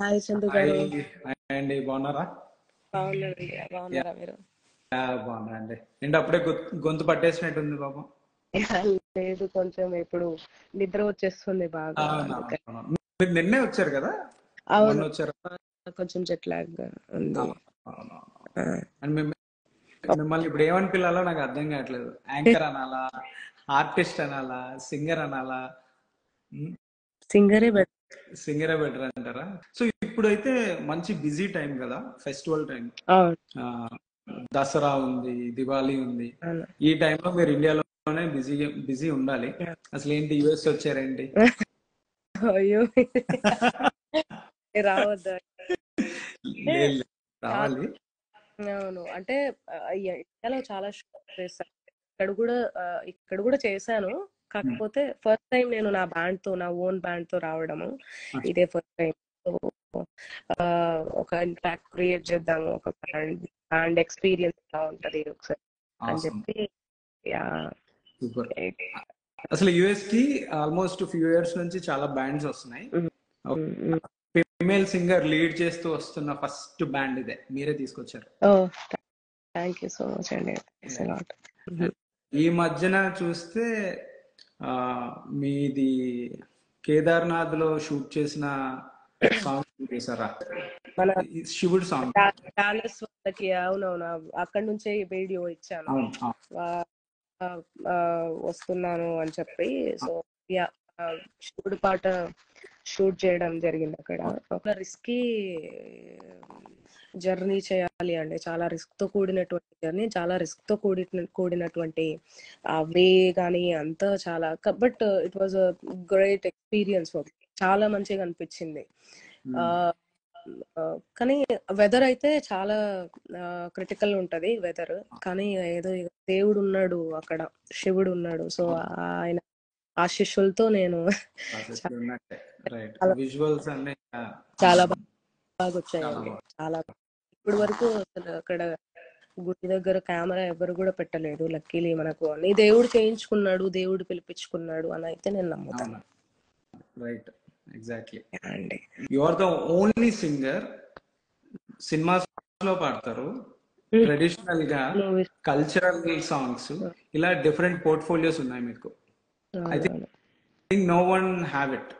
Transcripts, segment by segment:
Hi Chandu గారు. అండి బాగున్నారా? బాగున్నారండి బాగున్నారా మీరు? బాగున్నా అండి ఏంటి అప్పుడే గొంతు పట్టేసినట్టుంది పాపం. లేదు కొంచెం ఇప్పుడు నిద్ర వచ్చేస్తుంది బాగా. మీరు నిన్నే వచ్చారు కదా? అవును. వచ్చారు? కొంచెం జెట్ లాగ్ ఉంది. మిమ్మల్ని ఇప్పుడు ఏమని పిల్లాలో నాకు అర్థం కావట్లేదు. యాంకర్ అనాలా ఆర్టిస్ట్ అనాలా సింగర్ అనాలా? సింగరే బెటర్ సింగరే బెటర్ అంటారా? సో ఇప్పుడైతే మంచి బిజీ టైం కదా ఫెస్టివల్ టైం దసరా ఉంది దివాళీ ఉంది. ఈ టైంలో మీరు ఇండియాలోనే బిజీ బిజీ ఉండాలి. అసలు ఏంటి యుఎస్ వచ్చారేంటి? అయ్యో. రావద్దా. రావాలి. అవును. అంటే ఇండియాలో చాలా ఇక్కడ కూడా ఇక్కడ కూడా చేశాను. కాకపోతే ఫస్ట్ టైం నేను నా బ్యాండ్తో నా ఓన్ బ్యాండ్తో రావడము ఇదే ఫస్ట్ టైం ఒక ఇంపాక్ట్ క్రియేట్ చేద్దాము. ఒక బ్యాండ్ బ్యాండ్ ఎక్స్పీరియన్స్ ఎలా ఉంటది ఒకసారి అని చెప్పి అసలు యుఎస్కి ఆల్మోస్ట్ ఫ్యూ ఇయర్స్ నుంచి చాలా బ్యాండ్స్ వస్తున్నాయి. ఫిమేల్ సింగర్ లీడ్ చేస్తూ వస్తున్న ఫస్ట్ బ్యాండ్ ఇదే. మీరే తీసుకొచ్చారు. థ్యాంక్ యూ సో మచ్ అండి. ఈ మధ్యన చూస్తే మీది కేదార్నాథ్లో షూట్ చేసిన సాంగ్ చేశారా శివుడు సాంగ్. వాళ్ళకి అవునవును. అక్కడ నుంచే వీడియో ఇచ్చాను. వస్తున్నాను అని చెప్పి. సో శివుడు పాట షూట్ చేయడం జరిగింది అక్కడ. ఒక రిస్కీ జర్నీ చేయాలి అండి. చాలా రిస్క్తో కూడినటువంటి జర్నీ చాలా రిస్క్తో కూడిన కూడినటువంటి ఆ వే కానీ అంతా చాలా but it was a great experience చాలా మంచిగా అనిపించింది. కానీ వెదర్ అయితే చాలా క్రిటికల్ ఉంటది వెదర్. కానీ ఏదో ఇక దేవుడు ఉన్నాడు అక్కడ శివుడు ఉన్నాడు సో ఆయన ఆశిష్యులతో నేను చాలా బాగా వచ్చాయండి చాలా ఇప్పుడు వరకు అసలు అక్కడ గుడి దగ్గర కెమెరా ఎవరు కూడా పెట్టలేదు. లక్కీలీ మనకు నీ దేవుడు చేయించుకున్నాడు దేవుడు పిలిపించుకున్నాడు అని అయితే నేను నమ్ముతాను రైట్ ఎగ్జాక్ట్లీ అండి. You are the only singer సినిమాస్లో పాడతారు ట్రెడిషనల్గా. కల్చరల్ సాంగ్స్ ఇలా డిఫరెంట్ పోర్ట్ఫోలియోస్ ఉన్నాయి మీకు. I think- think no one have it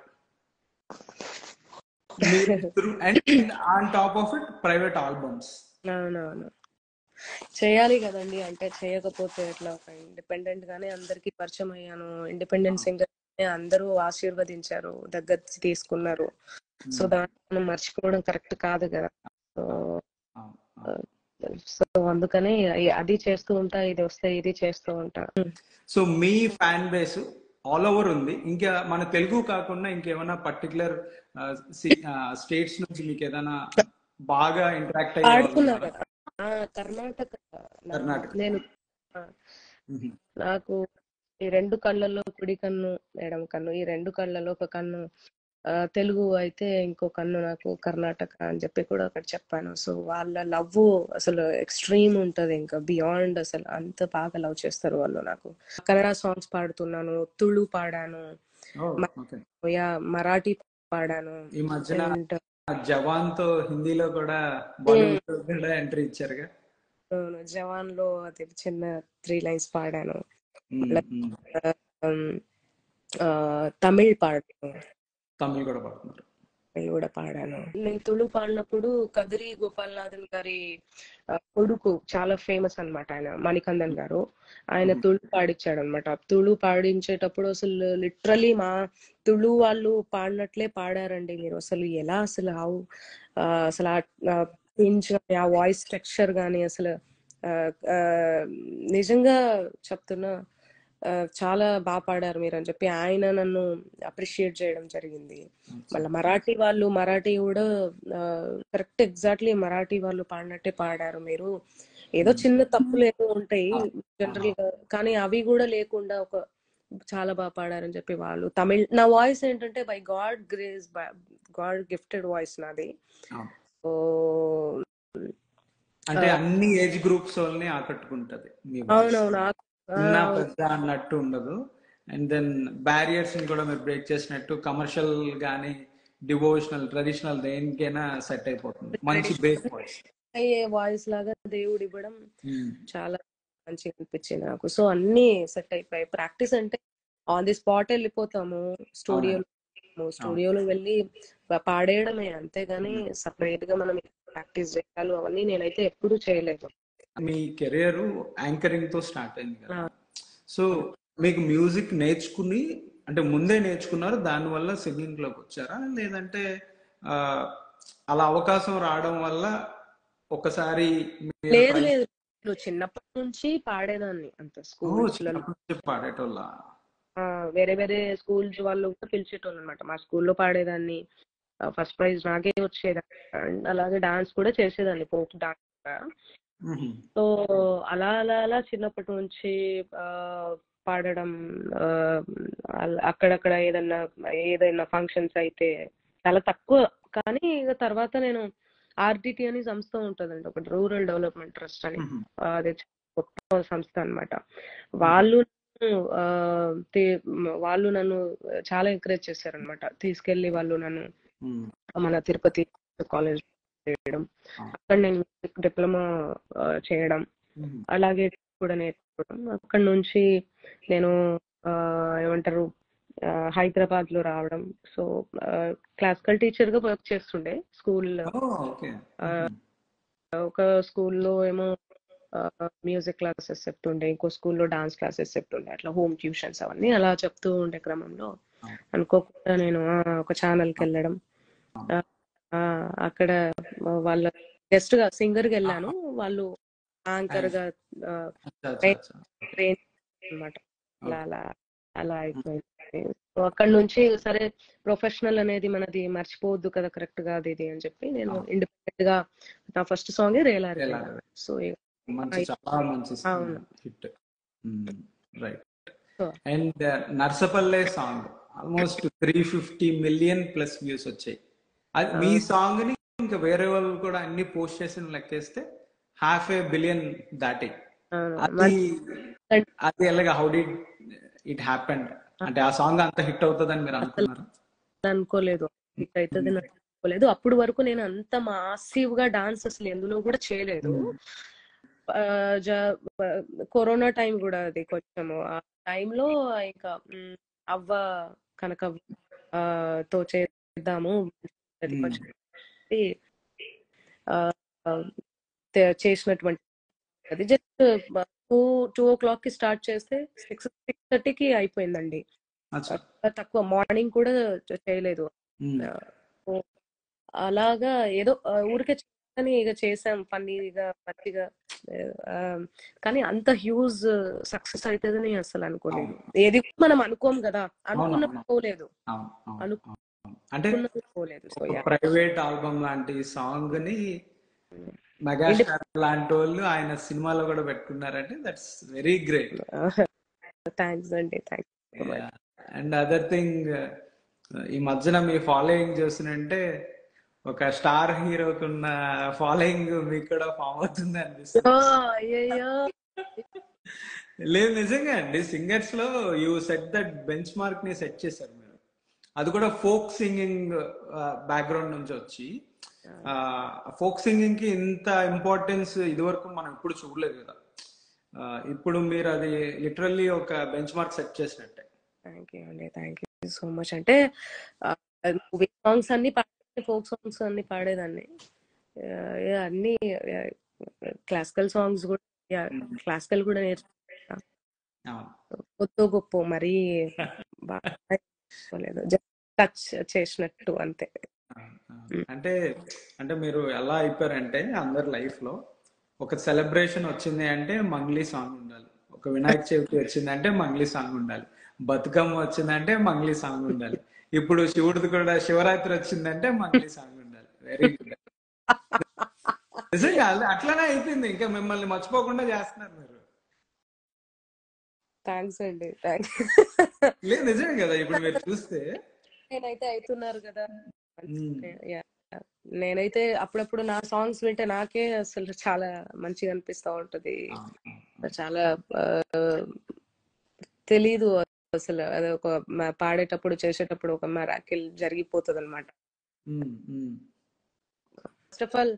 and on top of it private albums అవునవును. చేయాలి కదండి అంటే చేయకపోతే ఎట్లా? ఒక ఇండిపెండెంట్ గానే అందరికి పరిచయం అయ్యాను. ఇండిపెండెంట్ సింగర్ అందరూ ఆశీర్వదించారు దగ్గర తీసుకున్నారు. సో దాన్ని మనం మర్చిపోవడం కరెక్ట్ కాదు కదా. సో సో అందుకని అది చేస్తూ ఉంటా ఇది వస్తే ఇది చేస్తూ ఉంటా. సో మీ ఫ్యాన్ బేస్ ఆల్ ఓవర్ ఉంది. ఇంకా మన తెలుగు కాకుండా ఇంకేమైనా పర్టికులర్ స్టేట్స్ నుంచి మీకు ఏదైనా బాగా ఇంటరాక్ట్ ఆ, కర్ణాటక. కర్ణాటక. నేను నాకు ఈ రెండు కళ్ళల్లో కుడి కన్ను ఎడమ కన్ను ఈ రెండు కళ్ళలో ఒక కన్ను తెలుగు అయితే ఇంకో కన్ను నాకు కర్ణాటక అని చెప్పి కూడా అక్కడ చెప్పాను. సో వాళ్ళ లవ్ అసలు ఎక్స్ట్రీమ్ ఉంటది ఇంకా బియాండ్ అసలు అంత బాగా లవ్ చేస్తారు వాళ్ళు నాకు. కన్నడ సాంగ్స్ పాడుతున్నాను తుళు పాడాను యా మరాఠీ పాడాను. ఈ మధ్యన జవాన్తో హిందీలో కూడా బాలీవుడ్ కూడా ఎంట్రీ ఇచ్చారుగా? అవును, జవాన్లో అది చిన్న త్రీ లైన్స్ పాడాను. తమిళ్ పాడాను. తమిళ్ కూడా పాడుతున్నారు. తమిళ్ కూడా పాడాను. నేను తుళు పాడినప్పుడు కదిరి గోపాలనాథన్ గారి ఆ, కొడుకు చాలా ఫేమస్ అన్నమాట ఆయన మణికందన్ గారు. ఆయన తుళు పాడించాడు అనమాట తుళు పాడించేటప్పుడు అసలు లిటరలీ మా తుళు వాళ్ళు పాడినట్లే పాడారండి మీరు. అసలు ఎలా అసలు హౌ అసలు ఆ పించ్ ఆ వాయిస్ స్ట్రక్చర్ గానీ అసలు ఆ, ఆ, నిజంగా చెప్తున్నా ఆ, చాలా బాగా పాడారు మీరు అని చెప్పి ఆయన నన్ను అప్రిషియేట్ చేయడం జరిగింది. మళ్ళీ మరాఠీ వాళ్ళు మరాఠీ కూడా కరెక్ట్ ఎగ్జాక్ట్లీ మరాఠీ వాళ్ళు పాడినట్టే పాడారు మీరు. ఏదో చిన్న తప్పులు ఏదో ఉంటాయి జనరల్గా కానీ అవి కూడా లేకుండా ఒక చాలా బాగా పాడారని చెప్పి వాళ్ళు. తమిళ్ నా వాయిస్ ఏంటంటే by God grace God gifted voice నాది. అంటే అన్ని ఏజ్ గ్రూప్స్ వాళ్ళని ఆకట్టుకుంటది. అవునవును చిన్న పెద్ద అన్నట్టు ఉండదు. అండ్ దెన్ బ్యారియర్స్ని కూడా మీరు బ్రేక్ చేసినట్టు కమర్షియల్ గానీ డివోషనల్ ట్రెడిషనల్ దేనికైనా సెట్ అయిపోతుంది. మంచి బేస్ వాయిస్ అయ్యే వాయిస్ లాగా దేవుడు ఇవ్వడం చాలా మంచిగా అనిపించింది నాకు. సో అన్ని సెట్ అయిపోయాయి ప్రాక్టీస్ అంటే ఆన్ ది స్పాట్ వెళ్ళిపోతాము. స్టూడియో స్టూడియోలో వెళ్ళి పాడేయడమే. అంతేగాని సపరేట్గా మనం ప్రాక్టీస్ చేయాలి అవన్నీ నేనైతే ఎప్పుడూ చేయలేదు. మీ కెరియర్ యాంకరింగ్తో స్టార్ట్ అయింది కదా. సో మీకు మ్యూజిక్ నేర్చుకుని అంటే ముందే నేర్చుకున్నారు దానివల్ల సింగింగ్లోకి వచ్చారా? లేదంటే అలా అవకాశం రావడం వల్ల ఒకసారి లేదు లేదు. నేను చిన్నప్పటి నుంచి పాడేదాన్ని అంత స్కూల్ పాడేటోళ్ళ? వేరే వేరే స్కూల్స్ వాళ్ళు కూడా పిలిచేటోళ్ళు అనమాట మా స్కూల్లో పాడేదాన్ని. ఫస్ట్ ప్రైజ్ నాకే వచ్చేది. And అలాగే డాన్స్ కూడా చేసేదాన్ని ఫోక్ డాన్స్ సో అలా అలా అలా చిన్నప్పటి నుంచి పాడడం అక్కడక్కడ ఏదన్నా ఏదైనా ఫంక్షన్స్ అయితే చాలా తక్కువ. కానీ ఇక తర్వాత నేను ఆర్డిటి అని సంస్థ ఉంటుందండి. ఒకటి రూరల్ డెవలప్మెంట్ ట్రస్ట్ అని. అది గొప్ప సంస్థ అన్నమాట. వాళ్ళు వాళ్ళు నన్ను చాలా ఎంకరేజ్ చేశారనమాట తీసుకెళ్ళి వాళ్ళు నన్ను మన తిరుపతి కాలేజ్ చేయడం అక్కడ నేను మ్యూజిక్ డిప్లొమా చేయడం అలాగే కూడా నేర్చుకోవడం. అక్కడ నుంచి నేను ఏమంటారు హైదరాబాద్లో రావడం. సో క్లాసికల్ టీచర్గా వర్క్ చేస్తుండే స్కూల్ ఒక స్కూల్లో ఏమో మ్యూజిక్ క్లాసెస్ చెప్తుండే ఇంకో స్కూల్లో డాన్స్ క్లాసెస్ చెప్తుండే అట్లా హోమ్ ట్యూషన్స్ అవన్నీ అలా చెప్తూ ఉండే క్రమంలో. అనుకోకుండా నేను ఒక ఛానల్కి వెళ్ళడం అక్కడ వాళ్ళ గెస్ట్గా సింగర్గా వెళ్ళాను వాళ్ళు యాంకర్గా ట్రైన్ అనమాట అలా అలా అలా అయిపోయింది. సో అక్కడ నుంచి సరే ప్రొఫెషనల్ అనేది మనది మర్చిపోవద్దు కదా కరెక్ట్గా అది ఇది అని చెప్పి నేను ఇండిపెండెంట్గా నా first song రేలారు. So. And Narsapalle song. Almost three fifty million plus views వచ్చాయి. అది మీ సాంగ్ని ఇంకా వేరే వాళ్ళు కూడా అన్ని పోస్ట్ చేసిన లెక్కేస్తే హాఫ్ ఏ బిలియన్ దాటి. అది అది ఎలాగా హౌ డి ఇట్ హ్యాపెండ్ అంటే ఆ సాంగ్ అంత హిట్ అవుతుందని మీరు అనుకున్నారు? అనుకోలేదు. హిట్ అవుతుంది అని అనుకోలేదు. అప్పుడు వరకు నేను అంత మాసివ్గా డాన్స్ అసలు ఎందులో కూడా చేయలేదు. కరోనా టైం కూడా అది కొంచెము ఆ టైంలో ఇంకా అవ్వ కనకవ్వ ఆ, తో చేద్దాము అది చేసినటువంటి అది జస్ట్ టూ టూ ఓ క్లాక్కి స్టార్ట్ చేస్తే సిక్స్ సిక్స్ థర్టీకి అయిపోయిందండి. తక్కువ మార్నింగ్ కూడా చేయలేదు. అలాగా ఏదో ఊరికే అని ఇక చేసాం ఫన్నీగా మంచిగా కానీ అంత హ్యూజ్ సక్సెస్ అవుతుందని అసలు అనుకోలేదు. ఏది మనం అనుకోం కదా అనుకున్నప్పుడు పోలేదు. అవును, అవును, అను- అవును. అంటే ప్రైవేట్ ఆల్బమ్ లాంటి సాంగ్ని మెగాస్టార్ లాంటి వాళ్ళు ఆయన సినిమాలో కూడా పెట్టుకున్నారంటే దట్స్ వెరీ గ్రేట్. థ్యాంక్స్ అండి. అండ్ అదర్ థింగ్ ఈ మధ్యన మీ ఫాలోయింగ్ చూసినంటే ఒక స్టార్ హీరోకి ఉన్న ఫాలోయింగ్ మీకు కూడా ఫామ్ అవుతుంది అనిపిస్తుంది. లేదు నిజంగా అండి. సింగర్స్లో యూ సెట్ దట్ బెంచ్ మార్క్ని సెట్ చేశారు అది కూడా ఫోక్ సింగింగ్ బ్యాక్గ్రౌండ్ నుంచి వచ్చి. ఫోక్ సింగింగ్కి ఇంత ఇంపార్టెన్స్ ఇదివరకు మనం ఎప్పుడు చూడలేదు కదా. ఇప్పుడు మీరు అది లిటరల్లీ ఒక బెంచ్ మార్క్ సెట్ చేసినట్టే. థ్యాంక్ యూ అండి థ్యాంక్ యూ సో మచ్ అంటే సాంగ్స్ అన్ని పాడే ఫోక్ సాంగ్స్ అన్ని పాడేదాన్ని. అన్ని క్లాసికల్ సాంగ్స్ కూడా క్లాసికల్ కూడా నేర్చుకున్నా. అవును. కొత్త గొప్ప మరీ బాగా టచ్ చేసినట్టు అంతే. అంటే అంటే మీరు ఎలా అయిపోయారంటే అందరి లైఫ్లో ఒక సెలబ్రేషన్ వచ్చింది అంటే మంగ్లీ సాంగ్ ఉండాలి. ఒక వినాయక చవితి వచ్చిందంటే మంగ్లీ సాంగ్ ఉండాలి. బతుకమ్మ వచ్చిందంటే మంగ్లీ సాంగ్ ఉండాలి. ఇప్పుడు శివుడిది కూడా శివరాత్రి వచ్చిందంటే మంగ్లీ సాంగ్ ఉండాలి. వెరీ గుడ్ నిజంగా అట్లానే అయిపోయింది. ఇంకా మిమ్మల్ని మర్చిపోకుండా చేస్తున్నారు మీరు. థ్యాంక్స్ అండి. లేదు నిజమే కదా. ఇప్పుడు మీరు చూస్తే నేనైతే అవుతున్నారు కదా. నేనైతే అప్పుడప్పుడు నా సాంగ్స్ వింటే నాకే అసలు చాలా మంచిగా అనిపిస్తా ఉంటది. చాలా తెలీదు అసలు. అది ఒక పాడేటప్పుడు చేసేటప్పుడు ఒక మెరాకిల్ జరిగిపోతుంది అనమాట. ఫస్ట్ ఆఫ్ ఆల్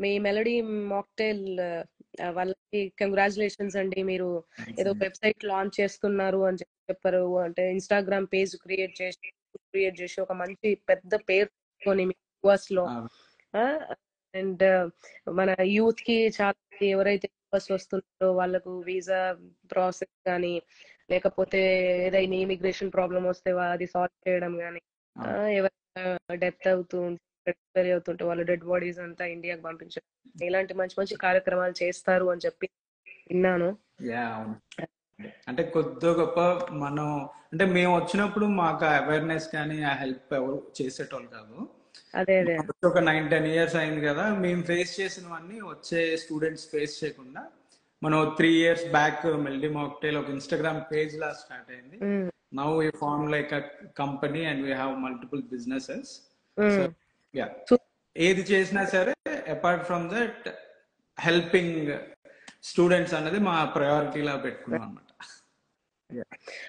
మీ మెలడీ మాక్టైల్ వాళ్ళకి కంగ్రాచులేషన్స్ అండి. మీరు ఏదో. వెబ్సైట్ లాంచ్ చేస్తున్నారు అని చెప్పి చెప్పారు. అంటే ఇన్స్టాగ్రామ్ పేజ్ క్రియేట్ చేసి క్రియేట్ చేసి ఒక మంచి పెద్ద పేరు పెట్టుకొని మీ యుఎస్లో. అండ్ మన యూత్కి చాలా ఎవరైతే యుఎస్ వస్తున్నారో వాళ్ళకు వీసా ప్రాసెస్ కానీ లేకపోతే ఏదైనా ఇమిగ్రేషన్ ప్రాబ్లం వస్తే అది సాల్వ్ చేయడం కానీ. ఎవరైనా డెత్ అవుతూ ఎక్స్పైరీ అవుతుంటే వాళ్ళ డెడ్ బాడీస్ అంతా ఇండియాకి పంపించడం. ఇలాంటి మంచి మంచి కార్యక్రమాలు చేస్తారు అని చెప్పి విన్నాను. అంటే కొద్ది గొప్ప మనం అంటే మేము వచ్చినప్పుడు మాకు అవేర్నెస్ కానీ ఆ హెల్ప్ ఎవరు చేసేటోళ్ళు కాదు. అదే అదే. ఒక నైన్ టెన్ ఇయర్స్ అయింది కదా మేము ఫేస్ చేసినవన్నీ వచ్చే స్టూడెంట్స్ ఫేస్ చేయకుండా మనం three years back melody mocktail ఒక ఇన్స్టాగ్రామ్ పేజ్ లా స్టార్ట్ అయింది. Now we form like a company and we have multiple businesses ఏది చేసినా సరే apart from that helping students అన్నది మా ప్రయారిటీలా పెట్టుకున్నాం అనమాట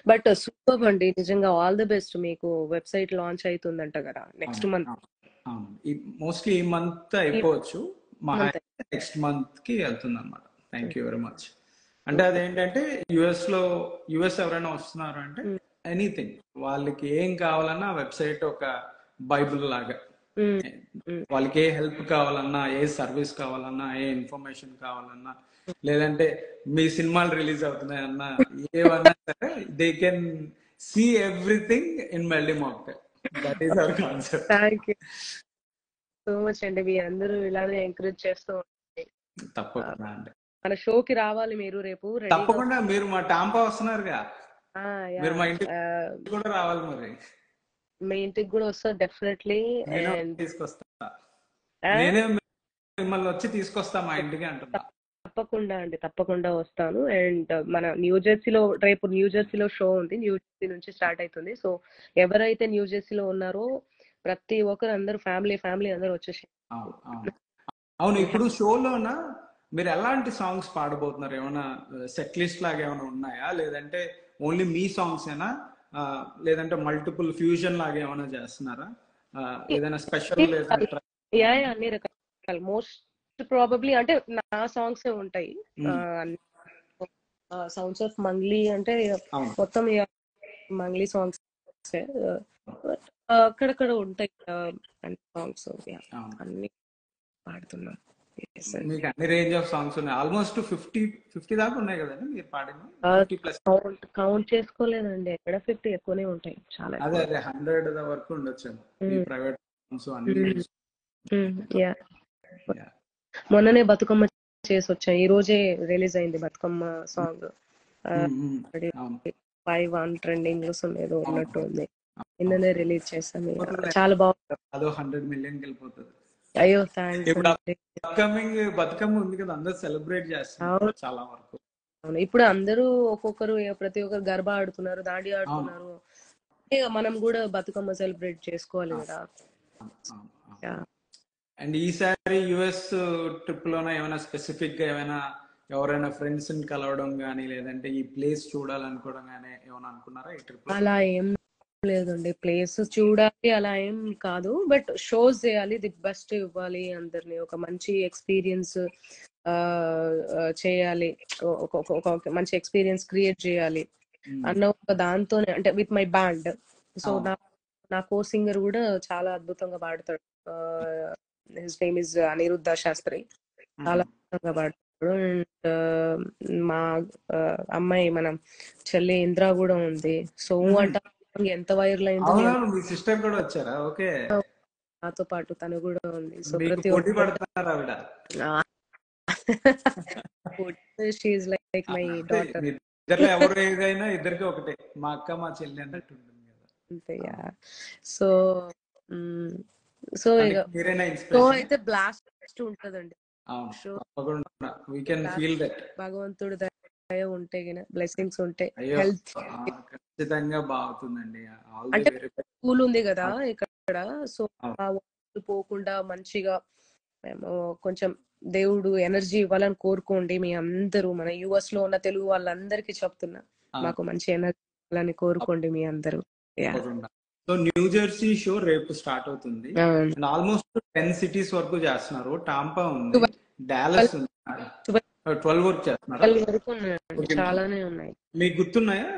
బట్ సూపర్ అండి. నిజంగా ఆల్ ది బెస్ట్ మీకు. వెబ్సైట్ లాంచ్ అవుతుందంట కదా నెక్స్ట్ మంత్. మోస్ట్లీ ఈ మంత్ అయిపోవచ్చు. మా. నెక్స్ట్ మంత్కి వెళ్తుంది అనమాట థ్యాంక్ యూ వెరీ మచ్. అంటే అదేంటంటే యుఎస్లో యుఎస్ ఎవరైనా వస్తున్నారు అంటే ఎనీథింగ్. వాళ్ళకి ఏం కావాలన్నా వెబ్సైట్ ఒక బైబుల్ లాగా. వాళ్ళకి ఏ హెల్ప్ కావాలన్నా ఏ సర్వీస్ కావాలన్నా ఏ ఇన్ఫర్మేషన్ కావాలన్నా లేదంటే మీ సినిమాలు రిలీజ్ అవుతున్నాయన్నా ఏమన్నా సరే they can see everything in melody mock that is our concept thank you so much అండి. మీ అందరూ ఇలానే ఎంకరేజ్ చేస్తూ ఉండండి. తప్పకుండా అండి. మన షోకి రావాలి మీరు రేపు తప్పకుండా మీరు మా టాంపా వస్తున్నారుగా. మీరు మా ఇంటికి కూడా రావాలి మరి. మీ ఇంటికి కూడా వస్తా డెఫినెట్లీ తీసుకొస్తా. నేనే మిమ్మల్ని వచ్చి తీసుకొస్తా మా ఇంటికి అంటున్నా. తప్పకుండా అండి తప్పకుండా వస్తాను. అండ్ మన న్యూ జెర్సీలో రేపు న్యూ జెర్సీలో షో ఉంది. న్యూ జెర్సీ నుంచి స్టార్ట్ అవుతుంది సో ఎవరైతే న్యూ జెర్సీలో ఉన్నారో ప్రతి ఒక్కరు అందరూ ఫ్యామిలీ ఫ్యామిలీ అందరూ వచ్చేసి అవును, ఇప్పుడు షోలోన మీరు ఎలాంటి సాంగ్స్ పాడబోతున్నారు? ఏమైనా సెట్ లిస్ట్ లాగా ఏమైనా ఉన్నాయా? లేదంటే ఓన్లీ మీ సాంగ్స్ ఏనా? లేదంటే మల్టిపుల్ ఫ్యూజన్ లాగా ఏమైనా చేస్తున్నారా? ఏదైనా స్పెషల్ యా, అన్ని రకాల. మోస్ట్ ప్రాబబ్లీ అంటే నా సాంగ్స్ ఉంటాయి. సౌండ్స్ ఆఫ్ మంగ్లీ అంటే మొత్తం మంగ్లీ సాంగ్స్ అక్కడక్కడ ఉంటాయి సాంగ్స్ అన్ని పాడుతున్నాం. మీకు అన్ని రేంజ్ ఆఫ్ సాంగ్స్ ఉన్నాయి. ఆల్మోస్ట్ ఫిఫ్టీ ఫిఫ్టీ దాకా ఉన్నాయి కదండి మీరు పాడింది కౌంట్ కౌంట్ చేసుకోలేదండి ఎక్కడ ఫిఫ్టీ ఎక్కువనే ఉంటాయి. చాలా అదే అదే. హండ్రెడ్ వరకు Mm. ప్రైవేట్ సాంగ్స్ అన్ని. Mm. మొన్ననే బతుకమ్మ చేసి వచ్చాం ఈ రోజే రిలీజ్ అయింది Bathukamma song. Five one trending ఏదో ఉన్నట్టు ఉంది. నిన్ననే రిలీజ్ ఇక. చాలా బాగుంది. అదో హండ్రెడ్ మిలియన్ వెళ్ళిపోతుంది. అయ్యో అప్కమింగ్ బతుకమ్మ ఉంది కదా అందరు సెలబ్రేట్ చేస్తున్నారు అవును. చాలా వరకు. అవును. ఇప్పుడు అందరూ ఒక్కొక్కరు ప్రతి ఒక్కరు గర్భా ఆడుతున్నారు దాండి ఆడుతున్నారు. ఇక మనం కూడా బతుకమ్మ సెలబ్రేట్ చేసుకోవాలి కదా. అండ్ ఈసారి యుఎస్ ట్రిప్ లోన ఏమైనా స్పెసిఫిక్గా ఏమైనా ఎవరైనా ఫ్రెండ్స్ని కలవడం గానీ లేదంటే ఈ ప్లేస్ చూడాలనుకోవడం గానీ ఏమైనా అనుకున్నారా ఈ ట్రిప్ అలా ఏం లేదండి. ప్లేస్ చూడాలి అలా ఏం కాదు. బట్ షోస్ చేయాలి ది బెస్ట్ ఇవ్వాలి అందరిని. ఒక మంచి ఎక్స్పీరియన్స్ చేయాలి. ఒక మంచి ఎక్స్పీరియన్స్ క్రియేట్ చేయాలి. అన్న ఒక దాంతోనే అంటే విత్ మై బ్యాండ్. సో. నా నా కో సింగర్ కూడా చాలా అద్భుతంగా పాడతాడు. His name is Aniruddha Shastri చాలా పాడతాడు అండ్ మా uh, అమ్మాయి మన చెల్లి ఇంద్ర కూడా ఉంది. So Mhm. అంట ఎంత వైరల్ అయిందో అవునవును మీ సిస్టర్ కూడా వచ్చారా? ఓకే. నాతో పాటు తను కూడా ఉంది. సో ప్రతి షీఈ్ లైక్ మై డాటర్ ఎవరు ఏదైనా ఇద్దరికి ఒకటే. మా అక్క మా చెల్లి అన్నట్టు ఉంటుంది కదా. అంతే సో సో ఇక ఇన్స్పిరేషన్ అయితే బ్లాస్ట్ ఉంటదండి. అవును show. తప్పకుండా వీ కెన్ ఫీల్ దట్ భగవంతుడు దయ ఉంటే బ్లెస్సింగ్స్ ఉంటాయి హెల్త్ ఖచ్చితంగా బాగుతుందండి. అంటే స్కూల్ ఉంది కదా ఇక్కడ. సో పోకుండా మంచిగా మేము కొంచెం దేవుడు ఎనర్జీ ఇవ్వాలని కోరుకోండి మీ అందరూ. మన యుఎస్లో ఉన్న తెలుగు వాళ్ళందరికీ చెప్తున్నా. మాకు మంచి ఎనర్జీ ఇవ్వాలని కోరుకోండి మీ అందరూ. సో న్యూ జెర్సీ షో రేపు స్టార్ట్ అవుతుంది. అండ్ ఆల్మోస్ట్ టెన్ సిటీస్ వరకు చేస్తున్నారు. టాంపా ఉంది డాలస్ ఉంది ట్వెల్వ్ వరకు చేస్తున్నారు. చాలానే ఉన్నాయి. మీకు గుర్తున్నాయా?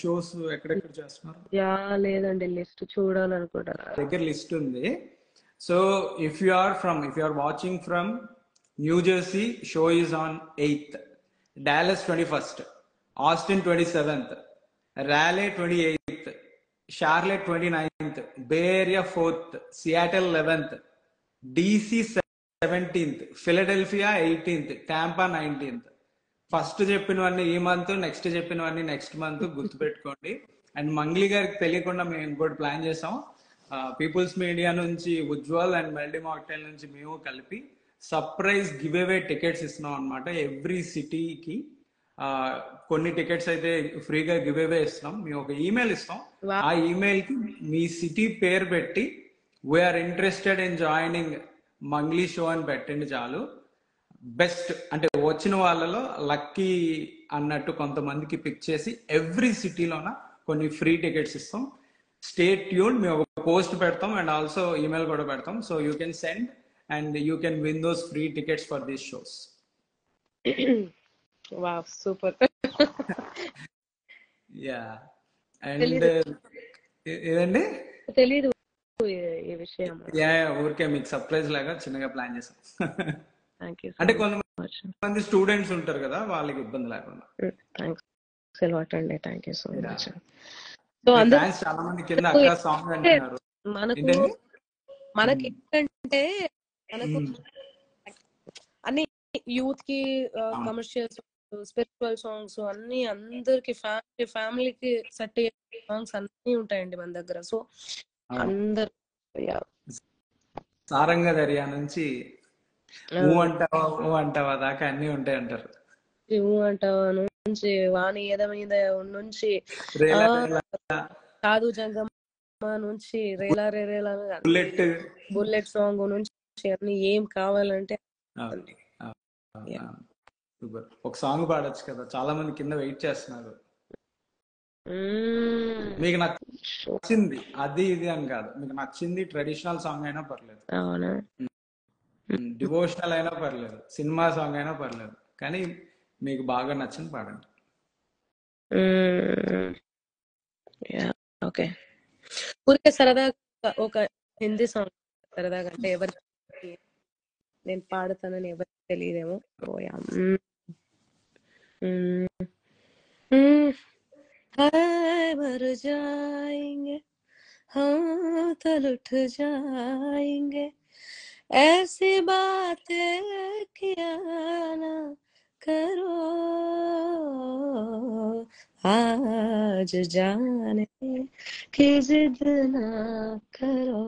షోస్ ఎక్కడెక్కడ చేస్తున్నారు? యా లేదండి లిస్ట్ చూడాలనుకుంటా దగ్గర లిస్ట్ ఉంది. So if you are from if you are watching from new Jersey show is on eighth Dallas twenty first. Austin twenty seventh. Raleigh twenty eighth. Charlotte twenty ninth bay area fourth Seattle eleventh DC seventeenth Philadelphia eighteenth Tampa nineteenth. First చెప్పినవన్నీ ఈ month next చెప్పినవన్నీ next month గుర్తుపెట్టుకోండి. And Mangli గారికి తెలియకుండా మేము ఇంకోటి plan చేసాం. Peoples media నుంచి ఉజ్వల్ అండ్ మెల్డీ మాక్టైల్ నుంచి మేము కలిపి సర్ప్రైజ్ గివ్ అవే టికెట్స్ ఇస్తున్నాం అనమాట ఎవ్రీ సిటీకి కొన్ని టికెట్స్ అయితే ఫ్రీగా గివ్ అవే ఇస్తున్నాం మేము ఒక ఈమెయిల్ ఇస్తాం. ఆ ఈమెయిల్కి మీ సిటీ పేరు పెట్టి we are interested in joining Mangli show అని పెట్టండి చాలు. బెస్ట్ అంటే వచ్చిన వాళ్ళలో లక్కీ అన్నట్టు కొంతమందికి పిక్ చేసి ఎవ్రీ సిటీలోన కొన్ని ఫ్రీ టికెట్స్ ఇస్తాం. స్టేట్ ట్యూన్ మేము ఒక పోస్ట్ పెడతాం అండ్ ఆల్సో ఈమెయిల్ కూడా పెడతాం. So you can send and you can win those free tickets for these shows వా సూపర్ యా అండ్. ఏదండి? తెలీదు ఈ- విషయం. యా ఊరికే మీకు సర్ప్రైజ్ లాగా చిన్నగా ప్లాన్ చేసాం. అంటే కొంతమంది స్టూడెంట్స్ ఉంటారు కదా వాళ్ళకి ఇబ్బంది లేకుండా. థ్యాంక్స్ లాట్ అండి. Thank you so much so అందరూ చాలా మంది కింద అక్క సాంగ్ అంటున్నారు. మనకు మనకి ఏంటంటే మనకు మ్మ్. అన్ని యూత్కి కమర్షియల్ స్పిరిచువల్ సాంగ్స్ అన్ని అందరికి ఫ్యామిలీ ఫ్యామిలీకి సెట్ అయ్యే సాంగ్స్ అన్ని ఉంటాయండి మన దగ్గర. సో అందరు. సారంగ దర్యా నుంచి అంటావా ఊ అంటావా దాకా అన్ని ఉంటాయి అంటారు. ఊ అంటావా నుంచి వాణి ఎద మీద నుంచి సాధు జంగమ్మ నుంచి Rela Re Rela bullet. Bullet song నుంచి అన్ని ఏం కావాలంటే సూపర్. ఒక సాంగ్ పాడొచ్చు కదా చాలా మంది కింద వెయిట్ చేస్తున్నారు. మీకు నచ్చింది అది ఇది అని కాదు. మీకు నచ్చింది ట్రెడిషనల్ సాంగ్ అయినా పర్లేదు. డివోషనల్ అయినా పర్లేదు సినిమా సాంగ్ అయినా పర్లేదు. కానీ మీకు బాగా నచ్చింది పాడండి. ఓకే. ఊరికే సరదాగా ఒక హిందీ సాంగ్ సరదాగా అంటే ఎవరికి నేను పాడుతానని ఎవరికి తెలియదేమో. हाय, मर जाएँगे हाँ तल उठ जाएँगे। ऐसी बातें किया ना करो। आज जाने की जिद ना करो।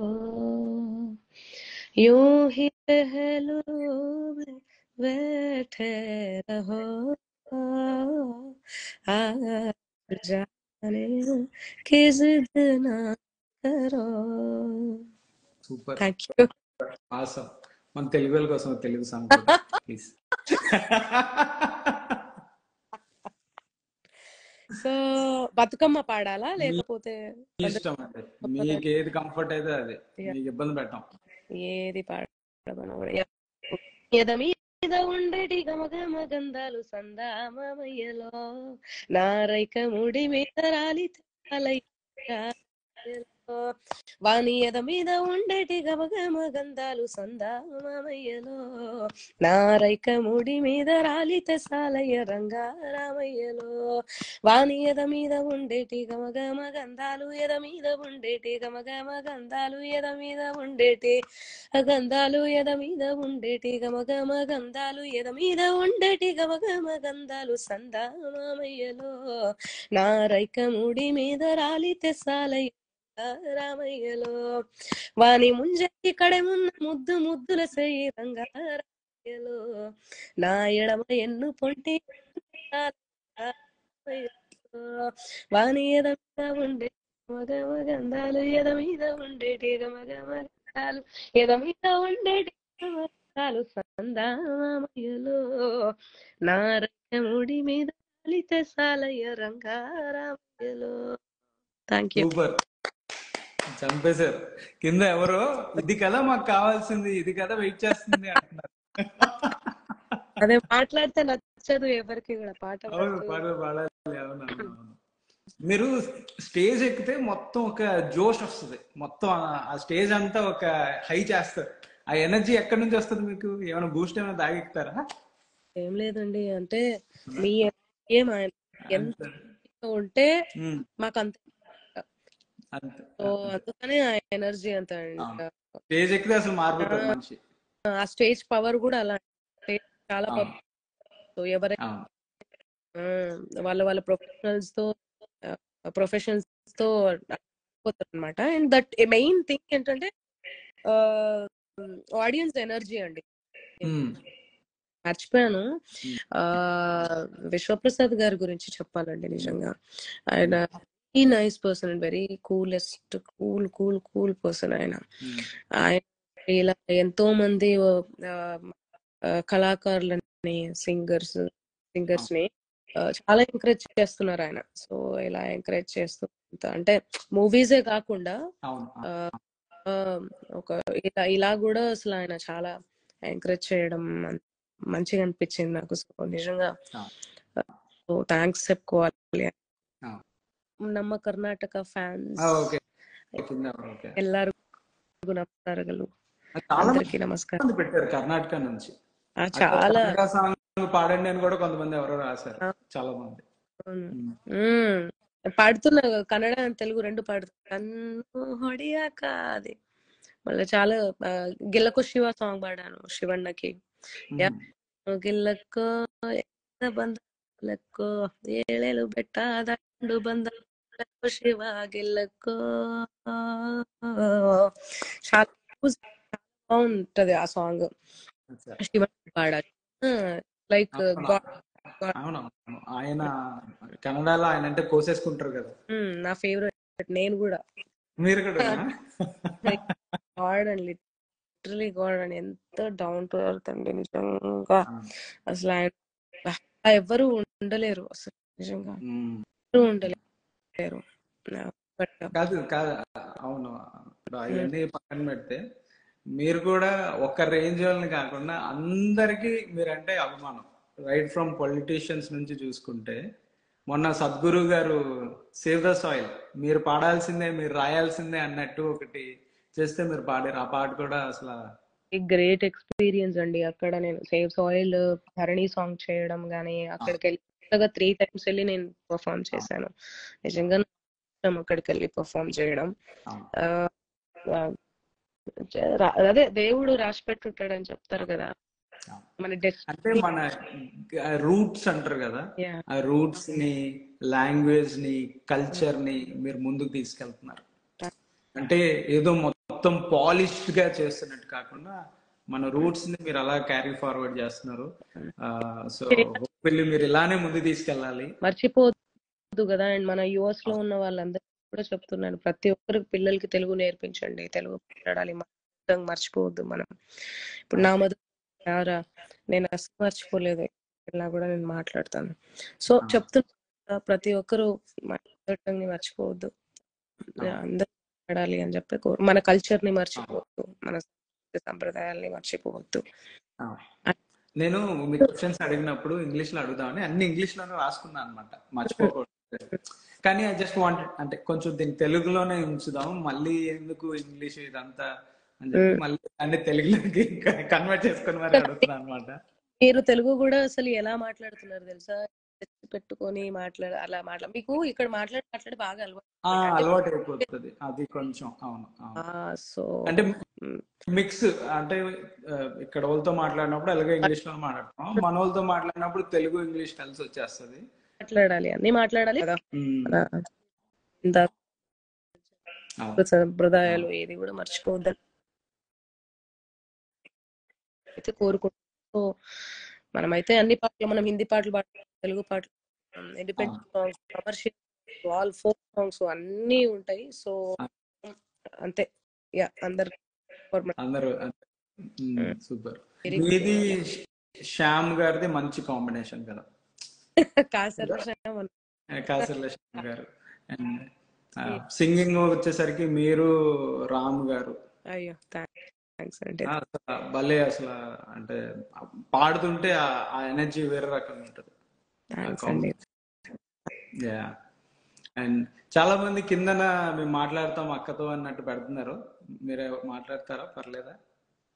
यूँ ही पहलू बैठे रहो। आज जाने की जिद ना करो సూపర్ థ్యాంక్ యూ ఆసం మన తెలుగు వాళ్ళ కోసం ఒక Telugu song please so Bathukamma పాడాలా లేకపోతే ఇష్టం అండి మీకు ఏది కంఫర్ట్ అయితే అది మీకు ఇబ్బంది పెట్టాం ఏది పాడమను ఎద మీద ఉండేటి గమగమ గంధాలు సందామయ్యలో నారైక ముడి మీద రాలి వాణి ఎద మీద ఉండేటి గమగమ గంధాలు సందామయ్యలో నారైక ముడి మీద రాలిత సాలయ్య రంగారామయ్యలో. వాణి ఎద మీద ఉండేటి గమగమ గంధాలు ఎద మీద ఉండేటి గమగమ గంధాలు ఎద మీద ఉండేటి గంధాలు ఎద మీద ఉండేటి గమగమ గంధాలు ఎద మీద ఉండేటి గమగమ గంధాలు సందామయ్యలో నారైక ముడి మీద రాలిత సాలయ్య రామయ్యలో వాని ముంజటి కడెమున్న ముద్దు ముద్దుల సెయ్యి రంగారామయ్యలో నా ఎడమ ఎన్ను పొంటి వాని ఎద మీద ఉండే మగమ గంధాలు ఎద మీద ఉండేటి గమగమ గంధాలు ఎద మీద ఉండేటి గంధాలు సందామయ్యలో నా ముడి మీద కాలితే సాలయ్య రంగారామయ్యలో థ్యాంక్ యూ సూపర్ చంపేశారు. కింద ఎవరో ఇది కదా మాకు కావాల్సింది ఇది కదా వెయిట్ చేస్తుంది అంటున్నారు. అదే మాట్లాడితే నచ్చదు ఎవరికి కూడా పాట పాడాలి. మీరు స్టేజ్ ఎక్కితే మొత్తం ఒక జోష్ వస్తుంది. మొత్తం ఆ- స్టేజ్ అంతా ఒక హై చేస్తారు. ఆ ఎనర్జీ ఎక్కడి నుంచి వస్తుంది మీకు? ఏమైనా బూస్ట్ ఏమైనా తాగెక్కుతారా? ఏం లేదండి అంటే మీ ఏం ఉంటే మాకు అంతే సో అందుకనే ఆ ఎనర్జీ అంత. స్టేజ్ ఎక్కితే అసలు మారిపోతారు మనిషి. ఆ స్టేజ్ పవర్ కూడా అలా చాలా అవును. పవర్. సో ఎవరైనా వాళ్ళ వాళ్ళ ప్రొఫెషనల్స్తో ప్రొఫెషనల్స్తో అనమాట అండ్ దట్ మెయిన్ థింగ్ ఏంటంటే ఆడియన్స్ ఎనర్జీ అండి. మర్చిపోయాను. విశ్వప్రసాద్ గారి గురించి చెప్పాలండి నిజంగా. ఆయన very nice person very coolest cool cool cool person ఆయన. ఉమ్, ఆయన ఇలా ఎంతో మంది కళాకారులని సింగర్స్ సింగర్స్ని చాలా ఎంకరేజ్ చేస్తున్నారు ఆయన. సో ఇలా ఎంకరేజ్ చేస్తూ అంటే మూవీసే కాకుండా ఒక ఇలా ఇలా కూడా అసలు ఆయన చాలా ఎంకరేజ్ చేయడం మంచిగా అనిపించింది నాకు. సో నిజంగా సో థ్యాంక్స్ చెప్పుకోవాలి. ನಮ್ಮ ಕರ್ನಾಟಕ ಫ್ಯಾನ್ಸ್ ఆ, ఓకే కింద ఓకే ಎಲ್ಲರಿಗೂ ನಮಸ್ಕಾರಗಳು చాలా అందరికీ నమస్కారం మంది పెట్టారు కర్ణాటక నుంచి ఆ, చాలా కన్నడ సాంగ్ పాడండి అని కూడా కొంతమంది ఎవరో రాశారు చాలా మంది అవును. ఉమ్, మ్మ్. పాడుతున్నా కన్నడ and తెలుగు రెండు పాడుతున్నా కన్ను ಹೊಡಿಯಾಕ అది మళ్ళీ చాలా ఆ, గిల్లకో శివ సాంగ్ పాడాను శివన్నకి యా. ఉమ్, గిల్లక్కో ఎంత ಬಂದ గిల్లక్కో శివాగిళ్ళకో. చాలా బాగుంటది ఆ సాంగ్. శివ పాడాలి. లైక్ ఆయన కన్నడలో ఆయన అంటే కోసేసుకుంటారు కదా. నా ఫేవరెట్ నేను కూడా. మీరు కూడా లిటరలీ ఎంత డౌన్ టు ఎర్త్ అండి నిజంగా. అసలు ఆయన ఉండలేరు అసలు నిజంగా. ఉండలేరు. బట్ కాదు కాదు అవును. ఇప్పుడు అవన్నీ పక్కన పెడితే మీరు కూడా ఒక రేంజ్ వాళ్ళని కాకుండా అందరికీ మీరంటే అభిమానం. రైట్ ఫ్రమ్ పొలిటీషియన్స్ నుంచి చూసుకుంటే మొన్న సద్గురు గారు సేవ్ ద సాయిల్ మీరు పాడాల్సిందే మీరు రాయాల్సిందే అన్నట్టు ఒకటి చేస్తే మీరు పాడారు. ఆ పాట కూడా అసలు గ్రేట్ ఎక్స్పీరియన్స్ అండి. అక్కడ నేను సేవ్ సాయిల్ ధరణి సాంగ్ చేయడం గానీ అక్కడికి వెళ్ళి త్రీ టైమ్స్ వెళ్ళి నేను పర్ఫామ్ చేశాను. నిజంగా అక్కడికి వెళ్ళి పర్ఫామ్ చేయడం. అదే దేవుడు రాసి పెట్టుంటాడని చెప్తారు కదా. మన అంటే మన రూట్స్ అంటారు కదా. ఆ రూట్స్ని లాంగ్వేజ్ని కల్చర్ని మీరు ముందుకు తీసుకెళ్తున్నారు. అంటే ఏదో మొత్తం పాలిష్డ్గా చేస్తున్నట్టు కాకుండా మన రూట్స్ని మీరు అలా క్యారీ ఫార్వర్డ్ చేస్తున్నారు. సో హోప్ఫుల్లీ మీరు ఇలానే ముందు తీసుకెళ్ళాలి. మర్చిపోవద్దు కదా. అండ్ మన యుఎస్లో ఉన్న వాళ్ళందరూ కూడా చెప్తున్నాను ప్రతి ఒక్కరికి పిల్లలకి తెలుగు నేర్పించండి. తెలుగు మాట్లాడాలి. మర్చిపోవద్దు మనం. ఇప్పుడు నా మధు యారా నేను అసలు మర్చిపోలేదు. ఇలా కూడా నేను మాట్లాడతాను. సో చెప్తున్నా ప్రతి ఒక్కరు మర్చిపోవద్దు. అందరూ మాట్లాడాలి అని చెప్పి మన కల్చర్ని మర్చిపోవద్దు. మన సంప్రదాయాల్ని మర్చిపోవద్దు. నేను మీ క్వశ్చన్స్ అడిగినప్పుడు ఇంగ్లీష్లో అడుగుదామని అన్ని ఇంగ్లీష్లోనే రాసుకున్నాను అనమాట మర్చిపోకూడదు. కానీ ఐ జస్ట్ వాంట్ అంటే కొంచెం దీన్ని తెలుగులోనే ఉంచుదాం మళ్ళీ ఎందుకు ఇంగ్లీష్ ఇదంతా అని చెప్పి మళ్ళీ అన్ని తెలుగులోకి కన్వర్ట్ చేసుకుని మరి అడుగుతున్నాను అనమాట మీరు తెలుగు కూడా అసలు ఎలా మాట్లాడుతున్నారు తెలుసా? పెట్టుకొని మాట్లాడ అలా మాట్లా మీకు ఇక్కడ మాట్లాడి మాట్లాడి బాగా అలవాటు అలవాటు అయిపోతుంది అది కొంచెం అవును సో అంటే మిక్స్ అంటే ఇక్కడ వాళ్ళతో మాట్లాడినప్పుడు అలాగే ఇంగ్లీష్లో మాట్లాడతాం మన వాళ్ళతో మాట్లాడినప్పుడు తెలుగు ఇంగ్లీష్ కలిసి వచ్చేస్తుంది. మాట్లాడాలి అన్ని మాట్లాడాలి. కదా. సంప్రదాయాలు ఏది కూడా మర్చిపోవద్దని అయితే కోరుకుంటున్నాం సో మనమైతే అన్ని పాటలు మనం హిందీ పాటలు పాడతాం తెలుగు పాటలు independent songs commercial all folk songs అన్ని ఉంటాయి. సో అంతే. యా అందరు అందరూ సూపర్. మీది శ్యామ్ గారిది మంచి కాంబినేషన్ కదా. కాసర్ కాసర్ల శ్యామ్ గారు. సింగింగ్ వచ్చేసరికి మీరు రామ్ గారు. అయ్యో థ్యాంక్స్ భలే అసలు అంటే పాడుతుంటే ఆ- ఎనర్జీ వేరే రకంగా ఉంటుంది. థ్యాంక్స్ అండి. యా అండ్ చాలా మంది కిందన మేము మాట్లాడతాం అక్కతో అన్నట్టు పెడుతున్నారు. మీరే మాట్లాడతారా? పర్లేదా?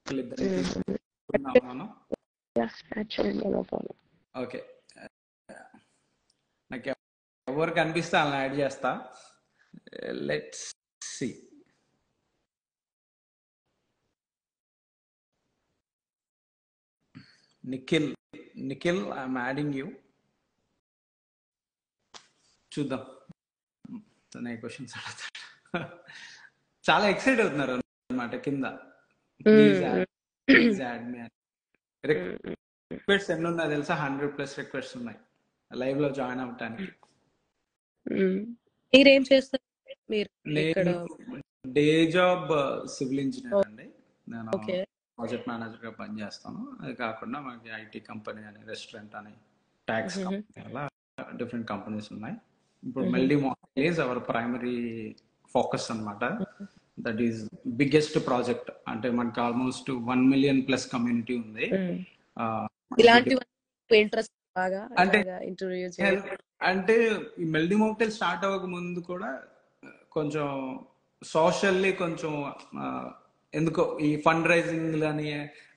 వీళ్ళిద్దరికి ఉన్నాం మనం? ఓకే నాకు ఎవరు కనిపిస్తే వాళ్ళని యాడ్ చేస్తా. Let's see Nikhil Nikhil I'm adding you చూద్దాం. తన క్వశ్చన్స్ చాలా ఎక్సైట్ అవుతున్నారు అనమాట కింద. రిక్వెస్ట్ ఎన్ని ఉన్నాయి తెలుసా? హండ్రెడ్ ప్లస్ రిక్వెస్ట్ ఉన్నాయి. లైవ్లో జాయిన్ అవ్వటానికి. మీరేం చేస్తారు? మీరు డే జాబ్ సివిల్ ఇంజనీర్ అండి. నేను ప్రాజెక్ట్ మేనేజర్గా పనిచేస్తాను అది కాకుండా మనకి ఐటీ కంపెనీ అని రెస్టారెంట్ అని ట్యాక్స్. కంపెనీ అలా డిఫరెంట్ కంపెనీస్ ఉన్నాయి. ఇప్పుడు మెల్డీ model is our primary focus అన్నమాట. దట్ ఈస్ బిగ్గెస్ట్ ప్రాజెక్ట్ అంటే మనకి almost one million plus community ఉంది. అంటే అంటే ఈ మెల్డీ మోక్టైల్ స్టార్ట్ అవ్వక ముందు కూడా కొంచెం సోషల్లీ కొంచెం ఎందుకో ఈ ఫండ్ రైజింగ్ అని